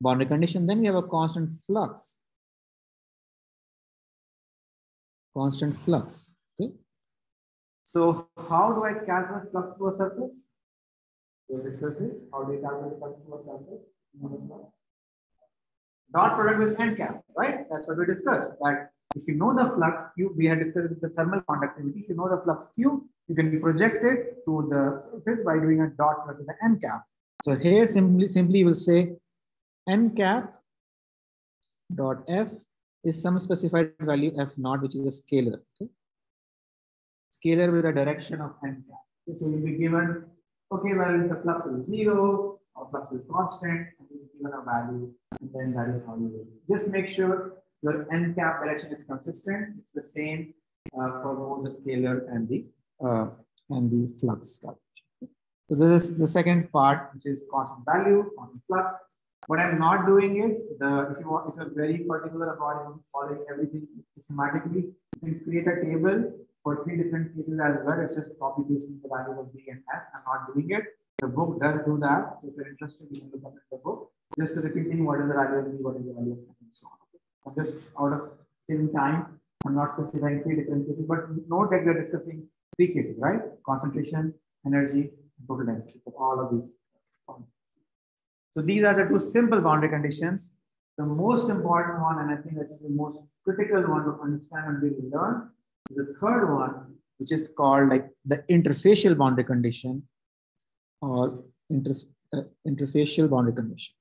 boundary condition. Then we have a constant flux. Constant flux. Okay. So how do I calculate flux through a surface? We'll discuss this. How do you calculate flux through a surface? Dot product with n cap, right? That's what we discussed. That if you know the flux Q, we had discussed the thermal conductivity. If you know the flux Q, you can project it to the surface by doing a dot product with the n cap. So here simply simply we'll say n cap dot f is some specified value f naught, which is a scalar. Okay? Scalar with a direction of n cap. So you'll be given, okay, well, the flux is zero, or flux is constant, and you'll be given a value, and then that is how you will. Just make sure your n cap direction is consistent. It's the same uh, for both the scalar and the uh, and the flux calculation. So this is the second part, which is constant value, constant flux. But I'm not doing it. The if you want, if you're very particular about following everything systematically, you can create a table for three different cases as well. It's just copy pasting the value of B and F. I'm not doing it. The book does do that. So if you're interested, you can look at the book. Just repeating what is the value of B, what is the value of F, and so on. I'm just out of saving time. I'm not specifying three different cases, but note that we're discussing three cases, right? Concentration, energy, total density for all of these. So these are the two simple boundary conditions. The most important one, and I think that's the most critical one to understand and really learn, is the third one, which is called like the interfacial boundary condition or inter, uh, interfacial boundary condition.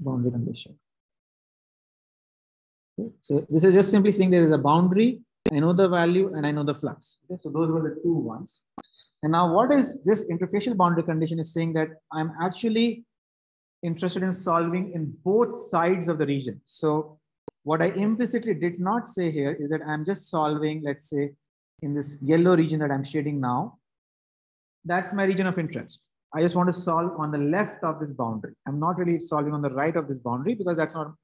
Boundary condition. Okay. So this is just simply saying there is a boundary I know the value and I know the flux. Okay, so those were the two ones. And now what is this interfacial boundary condition is saying that I'm actually interested in solving in both sides of the region. So what I implicitly did not say here is that I'm just solving, let's say, in this yellow region that I'm shading now. That's my region of interest. I just want to solve on the left of this boundary. I'm not really solving on the right of this boundary because that's not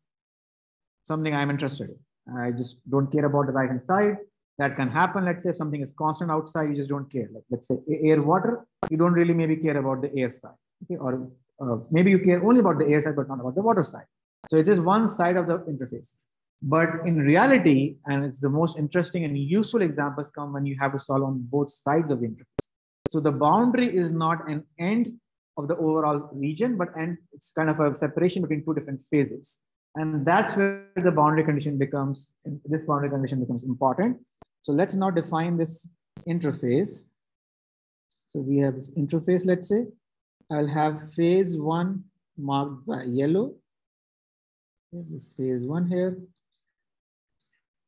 something I'm interested in. I just don't care about the right hand side. That can happen. Let's say if something is constant outside, you just don't care. Like let's say air, water, you don't really maybe care about the air side. Okay, or uh, maybe you care only about the air side, but not about the water side. So it's just one side of the interface. But in reality, and it's the most interesting and useful examples come when you have to solve on both sides of the interface. So the boundary is not an end of the overall region, but and it's kind of a separation between two different phases. And that's where the boundary condition becomes, this boundary condition becomes important. So let's now define this interface. So we have this interface, let's say. I'll have phase one marked by yellow. This phase one here.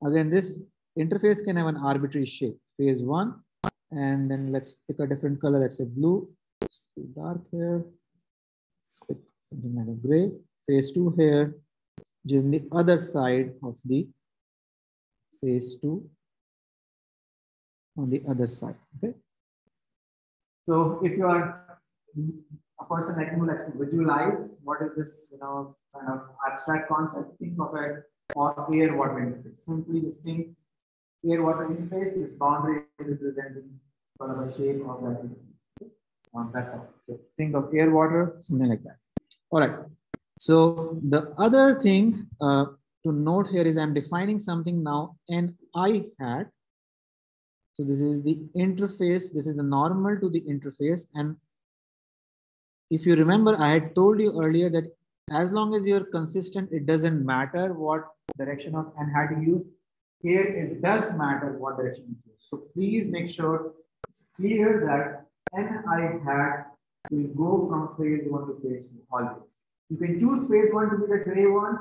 Again, this interface can have an arbitrary shape. Phase one, and then let's pick a different color. Let's say blue. It's dark here. Let's pick something like a gray. Phase two here in the other side of the phase two on the other side. Okay. So if you are a person like who likes to visualize what is this, you know, kind of abstract concept, think of it or air water interface. Simply thing, air water interface, is boundary representing sort of a shape of that. Um, that's all. So think of air water, something like that. All right. So the other thing uh, to note here is I'm defining something now and I hat. So this is the interface. This is the normal to the interface. And if you remember, I had told you earlier that as long as you're consistent, it doesn't matter what direction of n hat you use. Here, it does matter what direction you use. So please make sure it's clear that ni hat will go from phase one to phase two always. You can choose phase one to be the gray one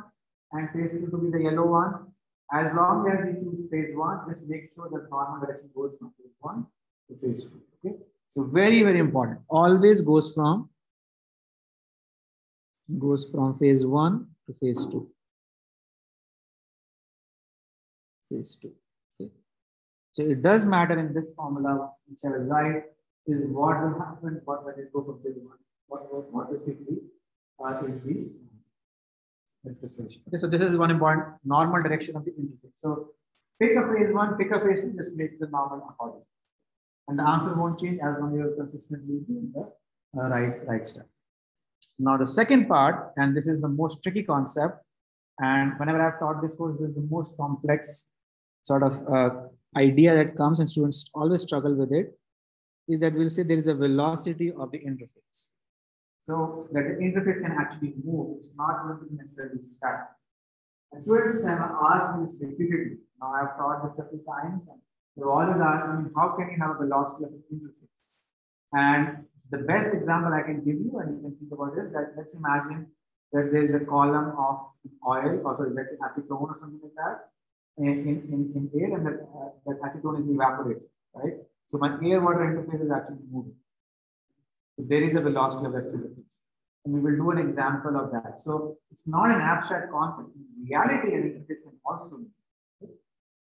and phase two to be the yellow one. As long as you choose phase one, just make sure that normal direction goes from phase one to phase two. Okay. So very, very important. Always goes from goes from phase one to phase two. Phase two. Okay. So it does matter in this formula, which I will write, is what will happen, what will go from phase one, what, what, what basically Okay, so this is one important normal direction of the interface. So pick a phase one, pick a phase two, just make the normal according. And the answer won't change as long as you're consistently doing the uh, right, right step. Now the second part, and this is the most tricky concept, and whenever I've taught this course, this is the most complex sort of uh, idea that comes and students always struggle with it, is that we'll say there is a velocity of the interface. So that the interface can actually move. It's not going to be necessarily static. And so, have asked me this repeatedly. Now I've taught this a few times and they're always asking me, how can you have a velocity of an interface? And the best example I can give you, and you can think about this, that let's imagine that there is a column of oil, or sorry, let's say acetone or something like that, in, in, in air, and that, uh, that acetone is evaporated, right? So my air-water interface is actually moving. There is a velocity of interface. And we will do an example of that. So it's not an abstract concept. In reality, an interface can also move.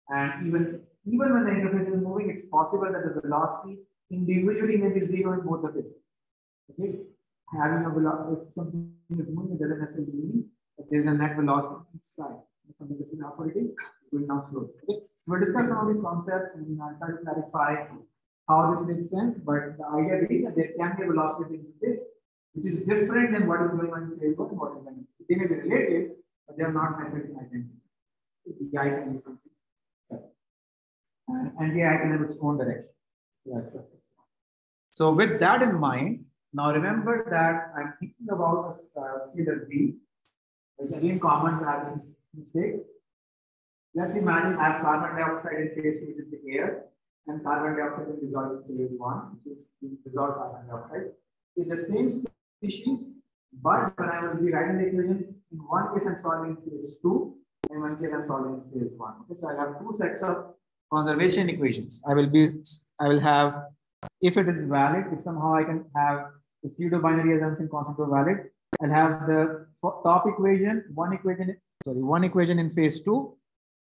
And even, even when the interface is moving, it's possible that the velocity individually may be zero in both the cases. Okay? Having a velocity, if something is moving, it doesn't necessarily mean that there's a net velocity side. If something is operating, it's going now slowly. Okay? So we'll discuss some of these concepts and I'll try to clarify how this makes sense. But the idea being that there can be a velocity in this, which is different than what is going on in phase one and what is going on. They may be related, but they are not necessarily identical. The can be something. And, and the can have its own direction. So with that in mind, now remember that I'm thinking about a uh, scalar B. It's again common to have this mistake. Let's imagine I have carbon dioxide in phase two, which is the air, and carbon dioxide is dissolved in phase one, which is dissolved carbon dioxide. It's the same species, but when I will be writing the equation, in one case I'm solving phase two, and one case I'm solving phase one. Okay, so I have two sets of conservation equations. I will be, I will have, if it is valid, if somehow I can have the pseudo binary assumption constant or valid, I'll have the top equation, one equation, sorry, one equation in phase two,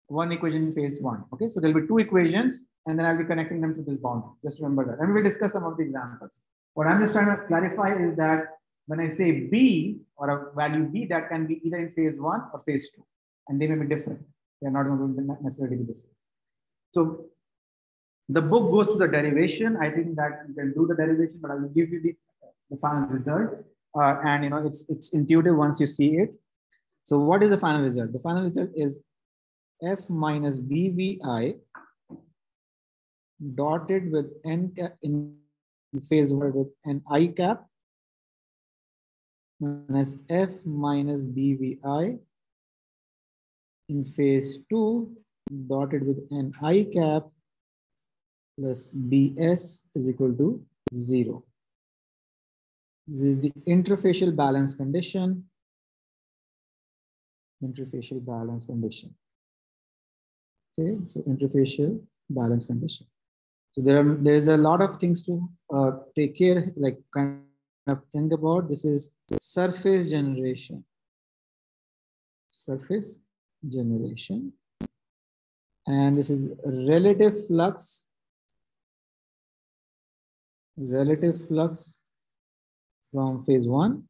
one equation in phase one. Okay, so there'll be two equations, and then I'll be connecting them to this boundary. Just remember that. And we'll discuss some of the examples. What I'm just trying to clarify is that when I say B or a value B, that can be either in phase one or phase two, and they may be different. They're not going to necessarily be the same. So the book goes to the derivation. I think that you can do the derivation, but I will give you the, the final result. Uh, and you know, it's it's intuitive once you see it. So what is the final result? The final result is f minus bvi dotted with n cap in phase one with an i cap minus f minus bvi in phase two dotted with an i cap plus bs is equal to zero. This is the interfacial balance condition. Interfacial balance condition. Okay, so interfacial balance condition. So there are there's a lot of things to uh, take care, like kind of think about. This is surface generation. Surface generation. And this is relative flux. Relative flux from phase one.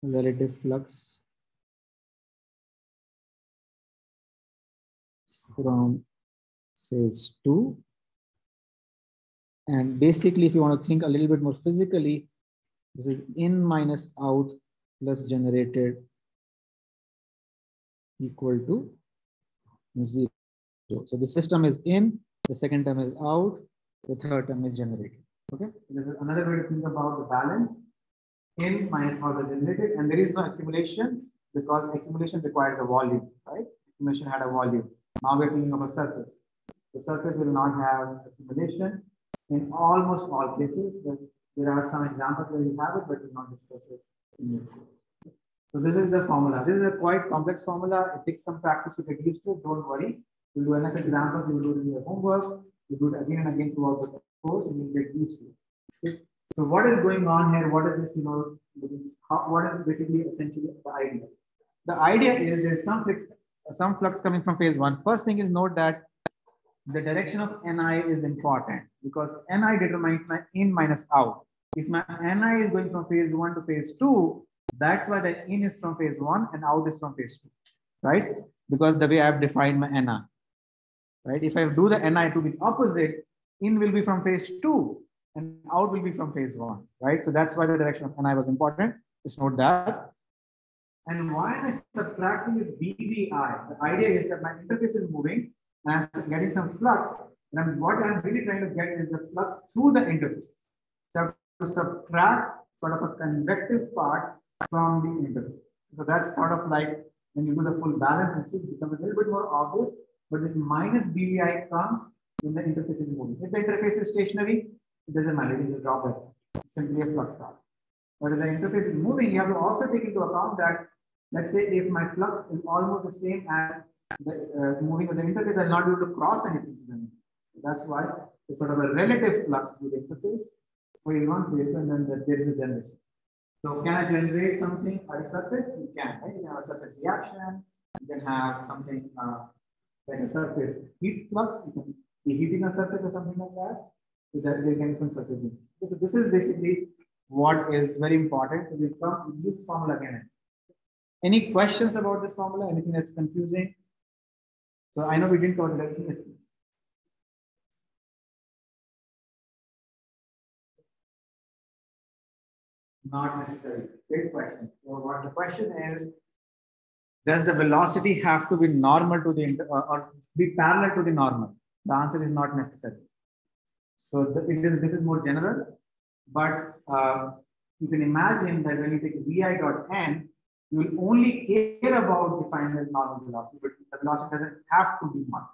Relative flux from phase two. And basically, if you want to think a little bit more physically, this is in minus out plus generated equal to zero. So the system is in, the second term is out, the third term is generated. Okay, another way to think about the balance. In minus out is generated, and there is no accumulation because accumulation requires a volume, right? Accumulation had a volume. Now we're thinking of a surface. The surface will not have accumulation in almost all cases. But there are some examples where you have it, but we'll not discuss it in this course. So this is the formula. This is a quite complex formula. It takes some practice to get used to. Don't worry. We'll do enough examples. You'll do it in your homework. You do it again and again throughout the course and you'll get used to it. Okay? So what is going on here? What is this, you know, how, what is basically essentially the idea? The idea is there is some flux, some flux coming from phase one. First thing is note that the direction of Ni is important because Ni determines my in minus out. If my Ni is going from phase one to phase two, that's why the in is from phase one and out is from phase two, right? Because the way I have defined my Ni, right? If I do the Ni to be opposite, in will be from phase two and out will be from phase one, right? So that's why the direction of Ni was important. Just note that. And why am I subtracting is BVI? The idea is that my interface is moving and I'm getting some flux. And what I'm really trying to get is the flux through the interface. So to subtract sort of a convective part from the interface. So that's sort of like when you do the full balance it becomes a little bit more obvious, but this minus BVI comes when the interface is moving. If the interface is stationary, it doesn't matter, you just drop it. It's simply a flux path. But if the interface is moving, you have to also take into account that, let's say if my flux is almost the same as the, uh, moving with the interface, I'll not able to cross anything. That's why it's sort of a relative flux with the interface phase one, phase and then there is a generation. So can I generate something at a surface? You can, right? You can have a surface reaction. You can have something uh, like a surface heat flux. You can be heating a surface or something like that. So that there can some surface. So this is basically what is very important. So we come use formula again. Any questions about this formula? Anything that's confusing? So I know we didn't cover everything. Yes. Not necessary. Great question. So what the question is, does the velocity have to be normal to the or, be parallel to the normal? The answer is not necessary. So the, it is, this is more general, but uh, you can imagine that when you take vi dot n, you will only care about the final normal velocity, but the velocity doesn't have to be normal.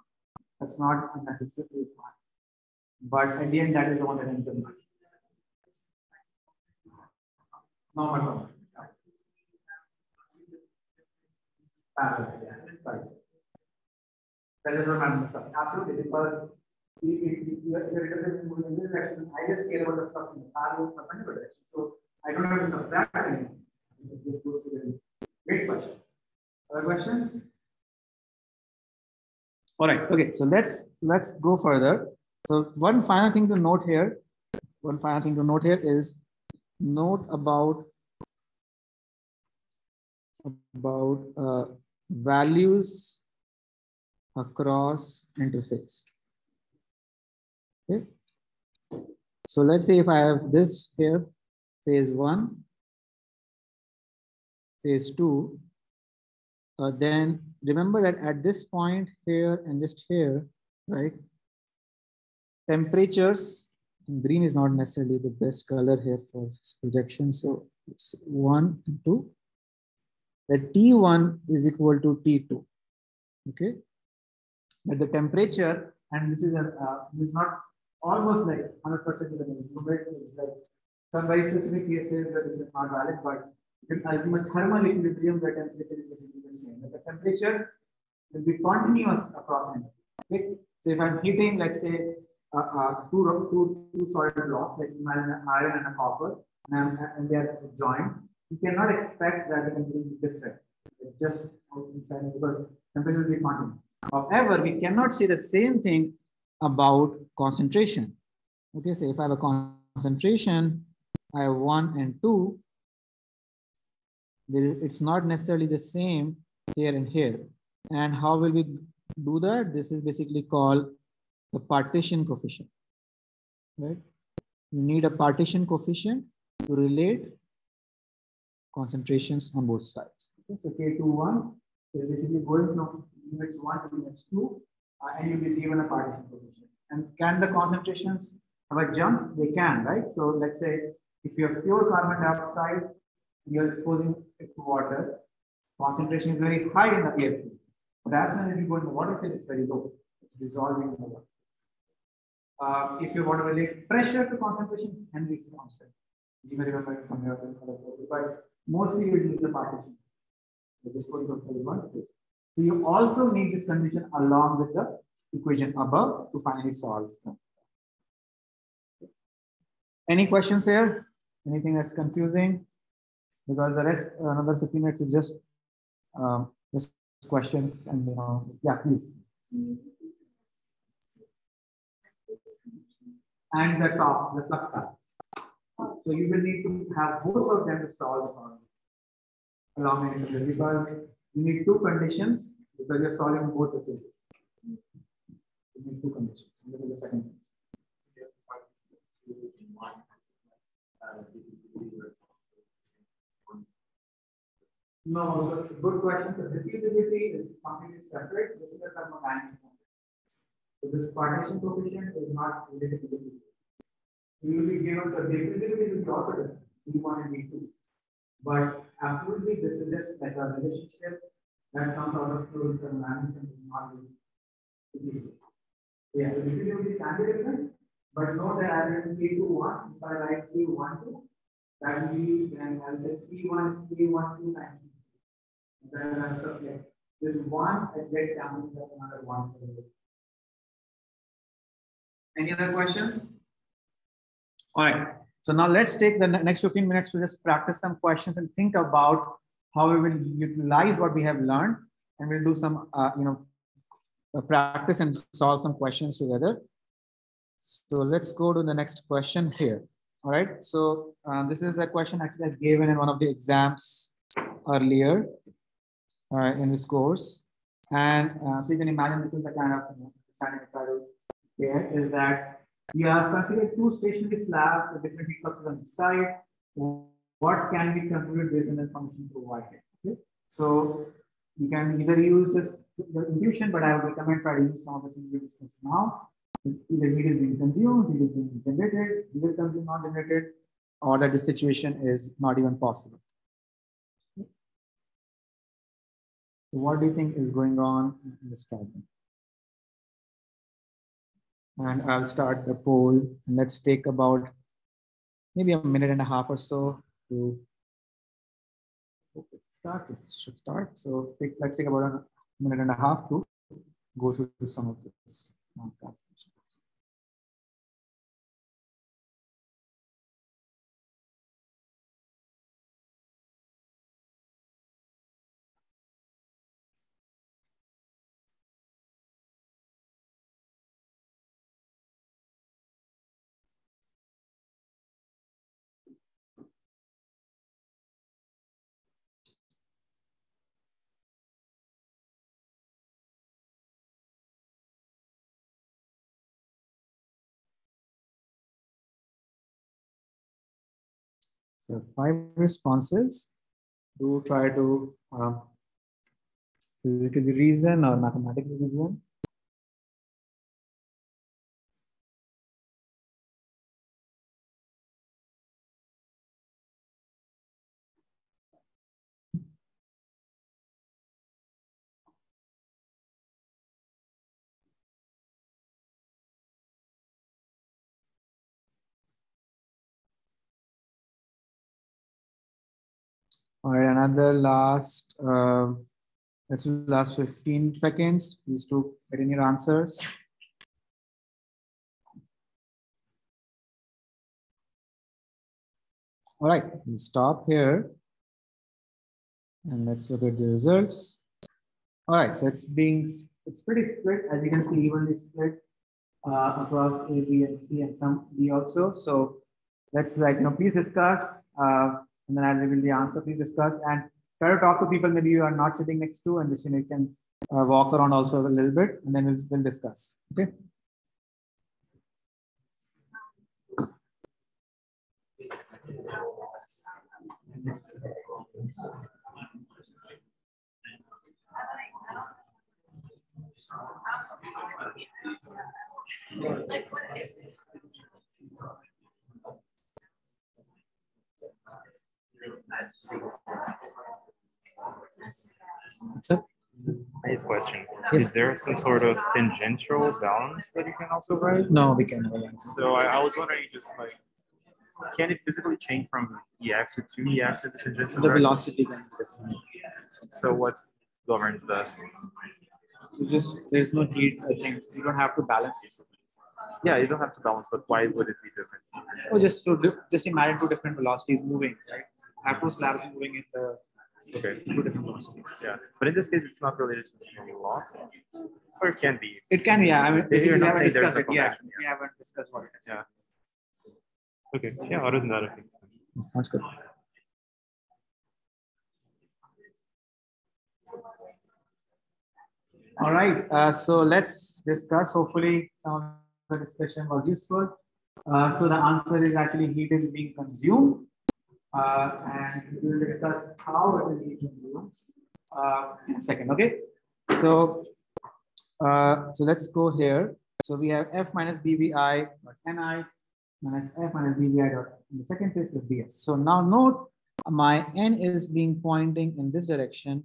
That's not a necessary part. But at the end, that is the one that ends the money. Normal normal. Parallel, yeah, right. That is what I'm absolutely because I just care about the flux in the parallel perpendicular direction. So I don't have to subtract anything. Goes to the great question. Other questions? All right. Okay. So let's let's go further. So one final thing to note here. One final thing to note here is note about about uh, values across interface. Okay. So let's say if I have this here, phase one, phase two, uh, then remember that at this point here and just here, right? Temperatures, green is not necessarily the best color here for projection. So it's one and two. The T1 is equal to T2. Okay. But the temperature, and this is a uh, this is not almost like 100% of the movement. It's like some very specific cases this is not valid, but assume a thermal equilibrium where temperature is basically the same. But the temperature will be continuous across an Okay. So if I'm heating, let's say, uh, uh, two, two, two solid blocks, like an iron and a copper, and, and they are joined, you cannot expect that the temperature will be different. It's just inside because temperature will be continuous. However, we cannot say the same thing about concentration. Okay, so if I have a concentration, I have one and two, it's not necessarily the same here and here. And how will we do that? This is basically called the partition coefficient, right? You need a partition coefficient to relate concentrations on both sides. Okay, so K21 is basically going from units 1 to units 2, uh, and you'll be given a partition coefficient. And can the concentrations have a jump? They can, right? So let's say if you have pure carbon dioxide, you're exposing water, concentration is very high in the air. But as soon you go in the water phase, it's very low. It's dissolving in the water. Uh, if you want to relate pressure to concentration, it's Henry's constant. You may remember it from your other but mostly you use the partition. Goes from phase one. So you also need this condition along with the equation above to finally solve. Any questions here? Anything that's confusing? Because the rest, another 15 minutes is just um, just questions and yeah, please. And the top, the flux path. So you will need to have both of them to solve along an because you need two conditions because you're solving both the cases. You need two conditions. This is the second. No, so good question. So diffusivity is completely separate. This is a thermodynamic So this partition coefficient is not related to the You will be given the diffusivity will be also different, V1 and V2. But absolutely, this is just like a relationship that comes out of fluid thermodynamics and is not diffusive. Yeah, the diffusivity can be different, but note that I will K2 1, if I write K1 2, that will be, then I'll say C1 is K1 2 times then I'm subject. This one it gets to another one. Any other questions? All right. So now let's take the next 15 minutes to just practice some questions and think about how we will utilize what we have learned and we'll do some, uh, you know, practice and solve some questions together. So let's go to the next question here. All right. So uh, this is the question actually I gave in one of the exams earlier uh, in this course. And uh, so you can imagine this is the kind of understanding try to get is that we have considered two stationary slabs with different heat fluxes on the side. What can be computed based on the information provided? Okay. So you can either use the intuition, but I would recommend try to use some of the things we discussed now. Either heat is being consumed, heat is being generated, heat is consumed, not generated, or that the situation is not even possible. What do you think is going on in this problem? And I'll start the poll. And let's take about maybe a minute and a half or so to start. It should start. So take, let's take about a minute and a half to go through some of this. So five responses. Do try to um, physically reason or mathematically reason. All right, another last, uh, let's do last 15 seconds. Please do get in your answers. All right, we'll stop here. And let's look at the results. All right, so it's being, it's pretty split, as you can see, evenly split uh, across A, B, and C, and some D also. So let's like, you know, please discuss. Uh, and then I'll reveal the answer. Please discuss and try to talk to people maybe you are not sitting next to, and just you, know, you can uh, walk around also a little bit, and then we'll, we'll discuss. Okay. That's it.
I have a question.
Yes.
Is there some sort of tangential balance that you can also write?
No, we can. Yes.
So I, I was wondering, just like, can it physically change from EX to 2EX at the tangential
The velocity can different.
So what governs that?
So just there's no heat. I think you don't have to balance it.
Yeah, you don't have to balance, but why would it be different?
Oh, just to just imagine two different velocities moving, right? Have two slabs moving in the
Okay.
two different velocities.
Yeah, but in this case, it's not related to the law, or it can be.
It can, yeah. I mean, we haven't discussed it. Yeah,
connection,
we haven't discussed what it is.
Yeah. Okay. Yeah. Other than that, I think.
Sounds good. All right, uh, so let's discuss. Hopefully, some of the discussion was useful. Uh, so the answer is actually heat is being consumed, uh, and we will discuss how it being consumed uh, in a second. Okay, so uh, so let's go here. So we have f minus bvi dot ni minus f minus bvi dot in the second case with bs. So now note my n is being pointing in this direction.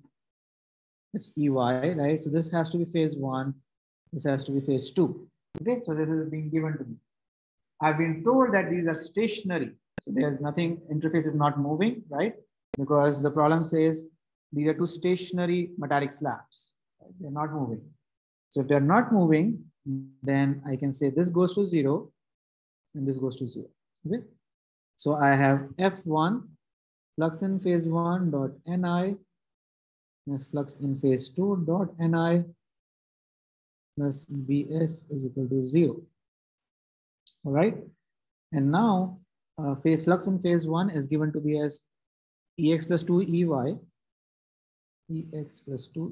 It's ey, right? So this has to be phase one. This has to be phase two. Okay, so this is being given to me. I've been told that these are stationary. So there's nothing, interface is not moving, right? Because the problem says these are two stationary metallic slabs. right? They're not moving. So if they're not moving, then I can say this goes to zero and this goes to zero. Okay. So I have F1 flux in phase one dot Ni plus flux in phase two dot Ni plus Bs is equal to zero. All right. And now uh, phase flux in phase one is given to be as Ex plus two Ey, Ex plus two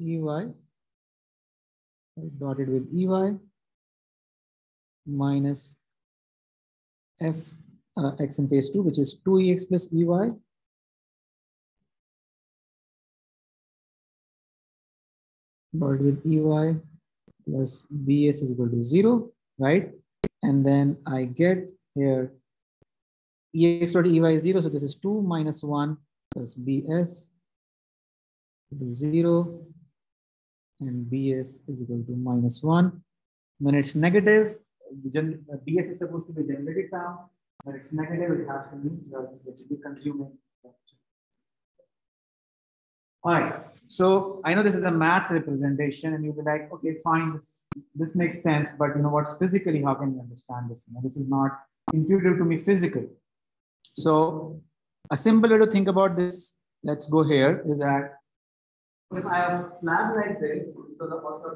Ey dotted with Ey minus f uh, x in phase 2, which is 2ex plus ey dotted with ey plus bs is equal to 0, right? And then I get here ex dot ey is 0, so this is 2 minus 1 plus bs to 0 and bs is equal to minus 1. When it's negative, uh, BS is supposed to be generated term, but it's negative, it has to mean that it should be consuming. All right, so I know this is a math representation, and you'll be like, okay, fine, this, this makes sense, but you know what's physically, how can you understand this? You know, this is not intuitive to me physically. So a simple way to think about this, let's go here, is that if I have a slab like this, so the also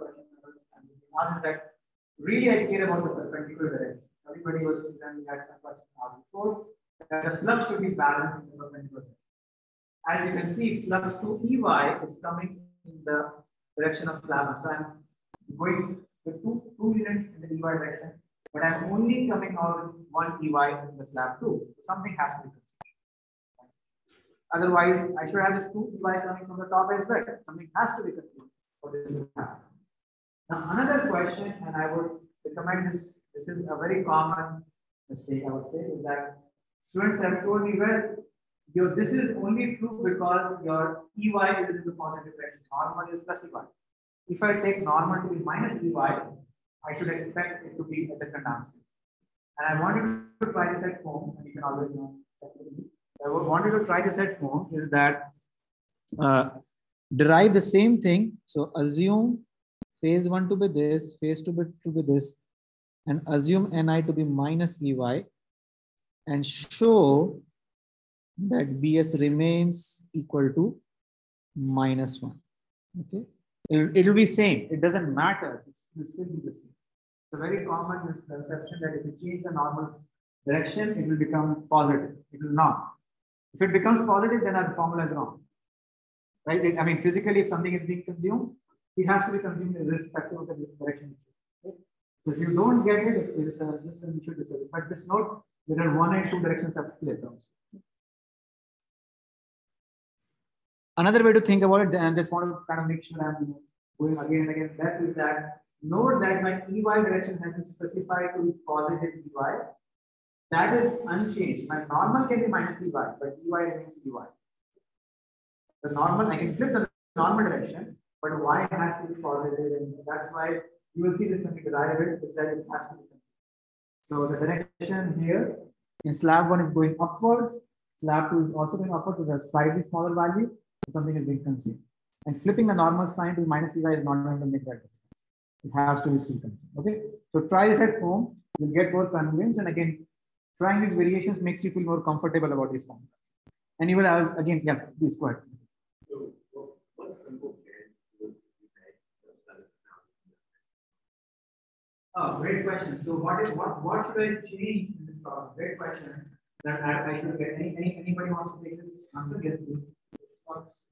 is that really I care about the perpendicular direction. Everybody was we had some questions asked before that the flux should be balanced in the perpendicular direction. As you can see, flux to EY is coming in the direction of slab. So I'm going with two, two units in the EY direction, but I'm only coming out with one EY in the slab too. So something has to be considered. Otherwise, I should have this two EY coming from the top as well. Something has to be considered for this to happen. Now, another question, and I would recommend this, this is a very common mistake, I would say, is that students have told me, well, your, this is only true because your EY is in the positive direction, normal is plus EY. If I take normal to be minus EY, I should expect it to be a different answer. And I wanted to try this at home, and you can always know. I wanted to try this at home is that uh, derive the same thing. So assume phase one to be this, phase two to be this, and assume Ni to be minus Ey and show that Bs remains equal to minus one. Okay, it'll, be same. It doesn't matter. It's, it still be the same. It's a very common misconception that if you change the normal direction, it will become positive. It will not. If it becomes positive, then our formula is wrong. Right? I mean, physically, if something is being consumed, it has to be consumed irrespective of the direction. Okay? So if you don't get it, there is a this, should decide. But just note there are one and two directions are split also. Another way to think about it, and just want to kind of make sure I'm going again and again, that is that note that my EY direction has been specified to be positive EY. That is unchanged. My normal can be minus EY, but EY remains EY. The normal, I can flip the normal direction, but y has to be positive, and that's why you will see this when we derive it, is that it has to be So the direction here in slab one is going upwards, slab two is also going upwards with a slightly smaller value, something is being consumed. And flipping the normal sign to minus EY is not going to make that difference. It has to be still consumed. Okay. So try this at home. You'll get more convinced. And again, trying these variations makes you feel more comfortable about these formulas. And you will have, again, yeah, please go ahead. Oh, great question. So what is what what should I change in this problem? Great question. That I, I should get any, any anybody wants to take this answer? Yes, please. What's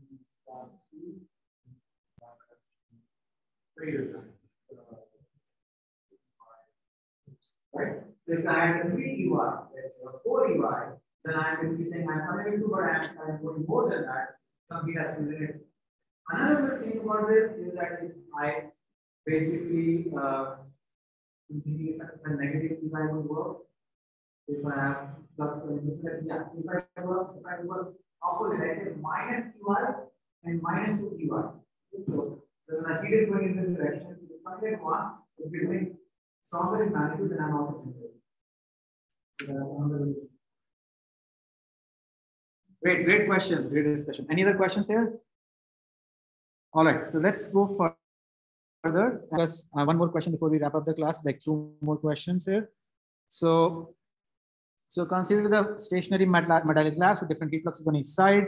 Right. So if I have a three UI, let's a four UI, then I'm basically saying I'm summing to but I'm, I'm putting more than that. Something has to be limited. Another thing about this is that if I basically uh, if a negative if I would work, if I have plus yeah, if I work, if I work opposite, I say minus UI and minus 2 UI. So, so when I feed going in this direction, so the subject one is becoming stronger in magnitude than I'm also. Great, great questions, great discussion. Any other questions here? All right, so let's go for further. Just uh, one more question before we wrap up the class, like two more questions here. So, so consider the stationary metallic glass with different heat fluxes on each side.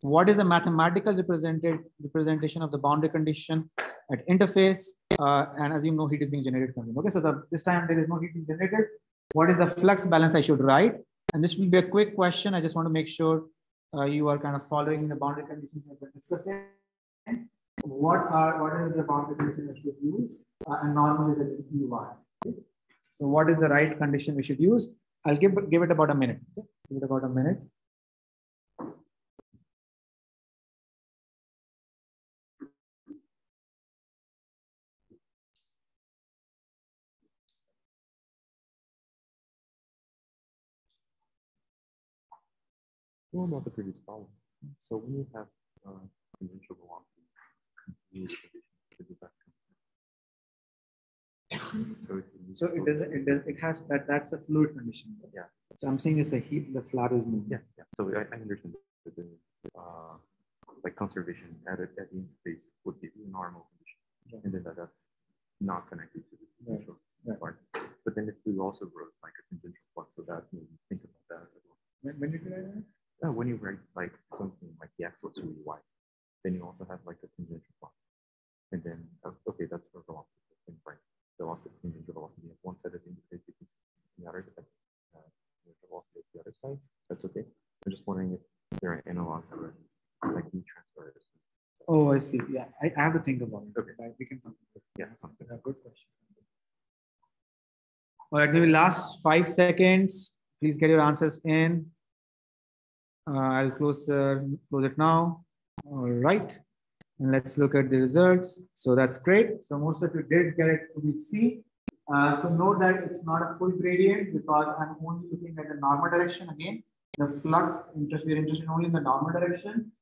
What is the mathematical represented representation of the boundary condition at interface? Uh, and as you know, heat is being generated. Okay, so the, this time there is no heat being generated. What is the flux balance I should write? And this will be a quick question. I just want to make sure uh, you are kind of following the boundary conditions we're discussing. What are what is the boundary condition I should use? Uh, and normally the UI. Okay? So what is the right condition we should use? I'll give give it about a minute. Okay? Give it about a minute.
What about the previous problem? So you have uh, conventional velocity, So, it
So it doesn't, it does, it has that, that's a fluid condition.
Yeah.
So I'm saying it's a heat, the slab is moving.
Yeah, yeah. So I, I understand that the uh, like conservation at, a, at the interface would be a normal condition,
Yeah.
and then that, that's not connected to the potential
right.
part. But then if we also wrote like a tangential flux, so that made me think about that as well.
When, when you write that?
Uh, when you write like something like the x was really wide, then you also have like a tangential flux. And then, uh, okay, that's for velocity, thing, right? Velocity, tangential velocity at one side of the interface, can see the other, uh, tangential velocity at the other side. That's okay. I'm just wondering if there are analogs for like heat transfer.
Oh, I see. Yeah, I, I have to think about it.
Okay.
Right, we can come to it.
Yeah.
Yeah, good question. All right, maybe last five seconds. Please get your answers in. Uh, I'll close the close it now. All right, and let's look at the results. So that's great. So most of you did get it to be C. Uh, so note that it's not a full gradient because I'm only looking at the normal direction again. The flux interest we're interested only in the normal direction.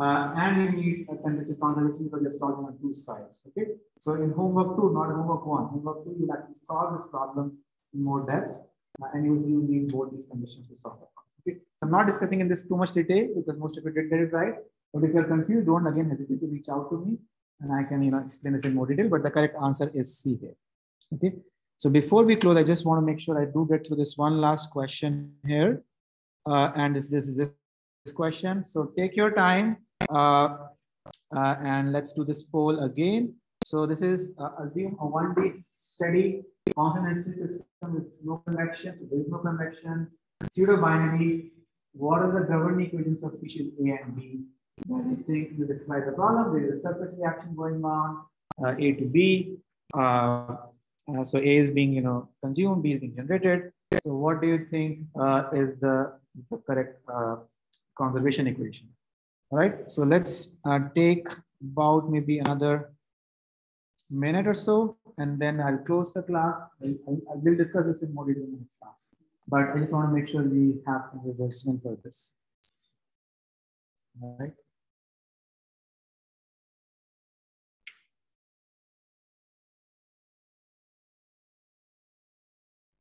Uh, and you need a temperature conservation because you're solving on two sides. Okay. So in homework two, not homework one, homework two, you'll actually solve this problem in more depth, uh, and you will need both these conditions to solve it. Okay. So I'm not discussing in this too much detail because most of you did get it right. But if you're confused, don't again hesitate to reach out to me, and I can you know explain this in more detail. But the correct answer is C here. Okay. So before we close, I just want to make sure I do get through this one last question here, uh, and this this is this question. So take your time uh, uh, and let's do this poll again. So this is uh, assume a one D steady continency system with no convection. So there is no convection. Pseudo binary. What are the governing equations of species A and B? Then I think you describe the problem. There is a surface reaction going on. uh, A to B. Uh, uh, so A is being you know consumed, B is being generated. So what do you think uh, is the, the correct uh, conservation equation. All right, so let's take about maybe another minute or so, and then I'll close the class. I, I, will discuss this in more detail in the next class, but I just want to make sure we have some results for this. All right.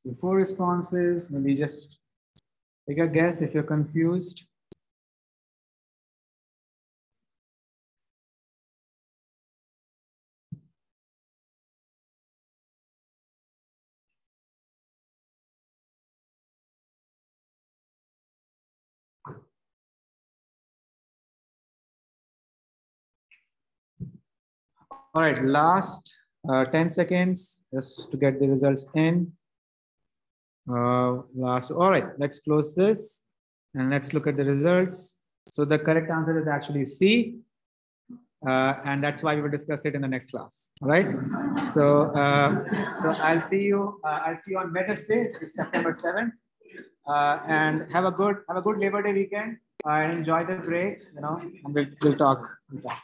The four responses Maybe just take a guess if you're confused. All right, last uh, 10 seconds just to get the results in. Uh, last, all right, let's close this and let's look at the results. So the correct answer is actually C. Uh, and that's why we will discuss it in the next class. All right. So, uh, so I'll see you. Uh, I'll see you on Wednesday, September seventh. Uh, and have a good have a good Labor Day weekend. And enjoy the break. You know, and we'll we'll talk. We'll talk.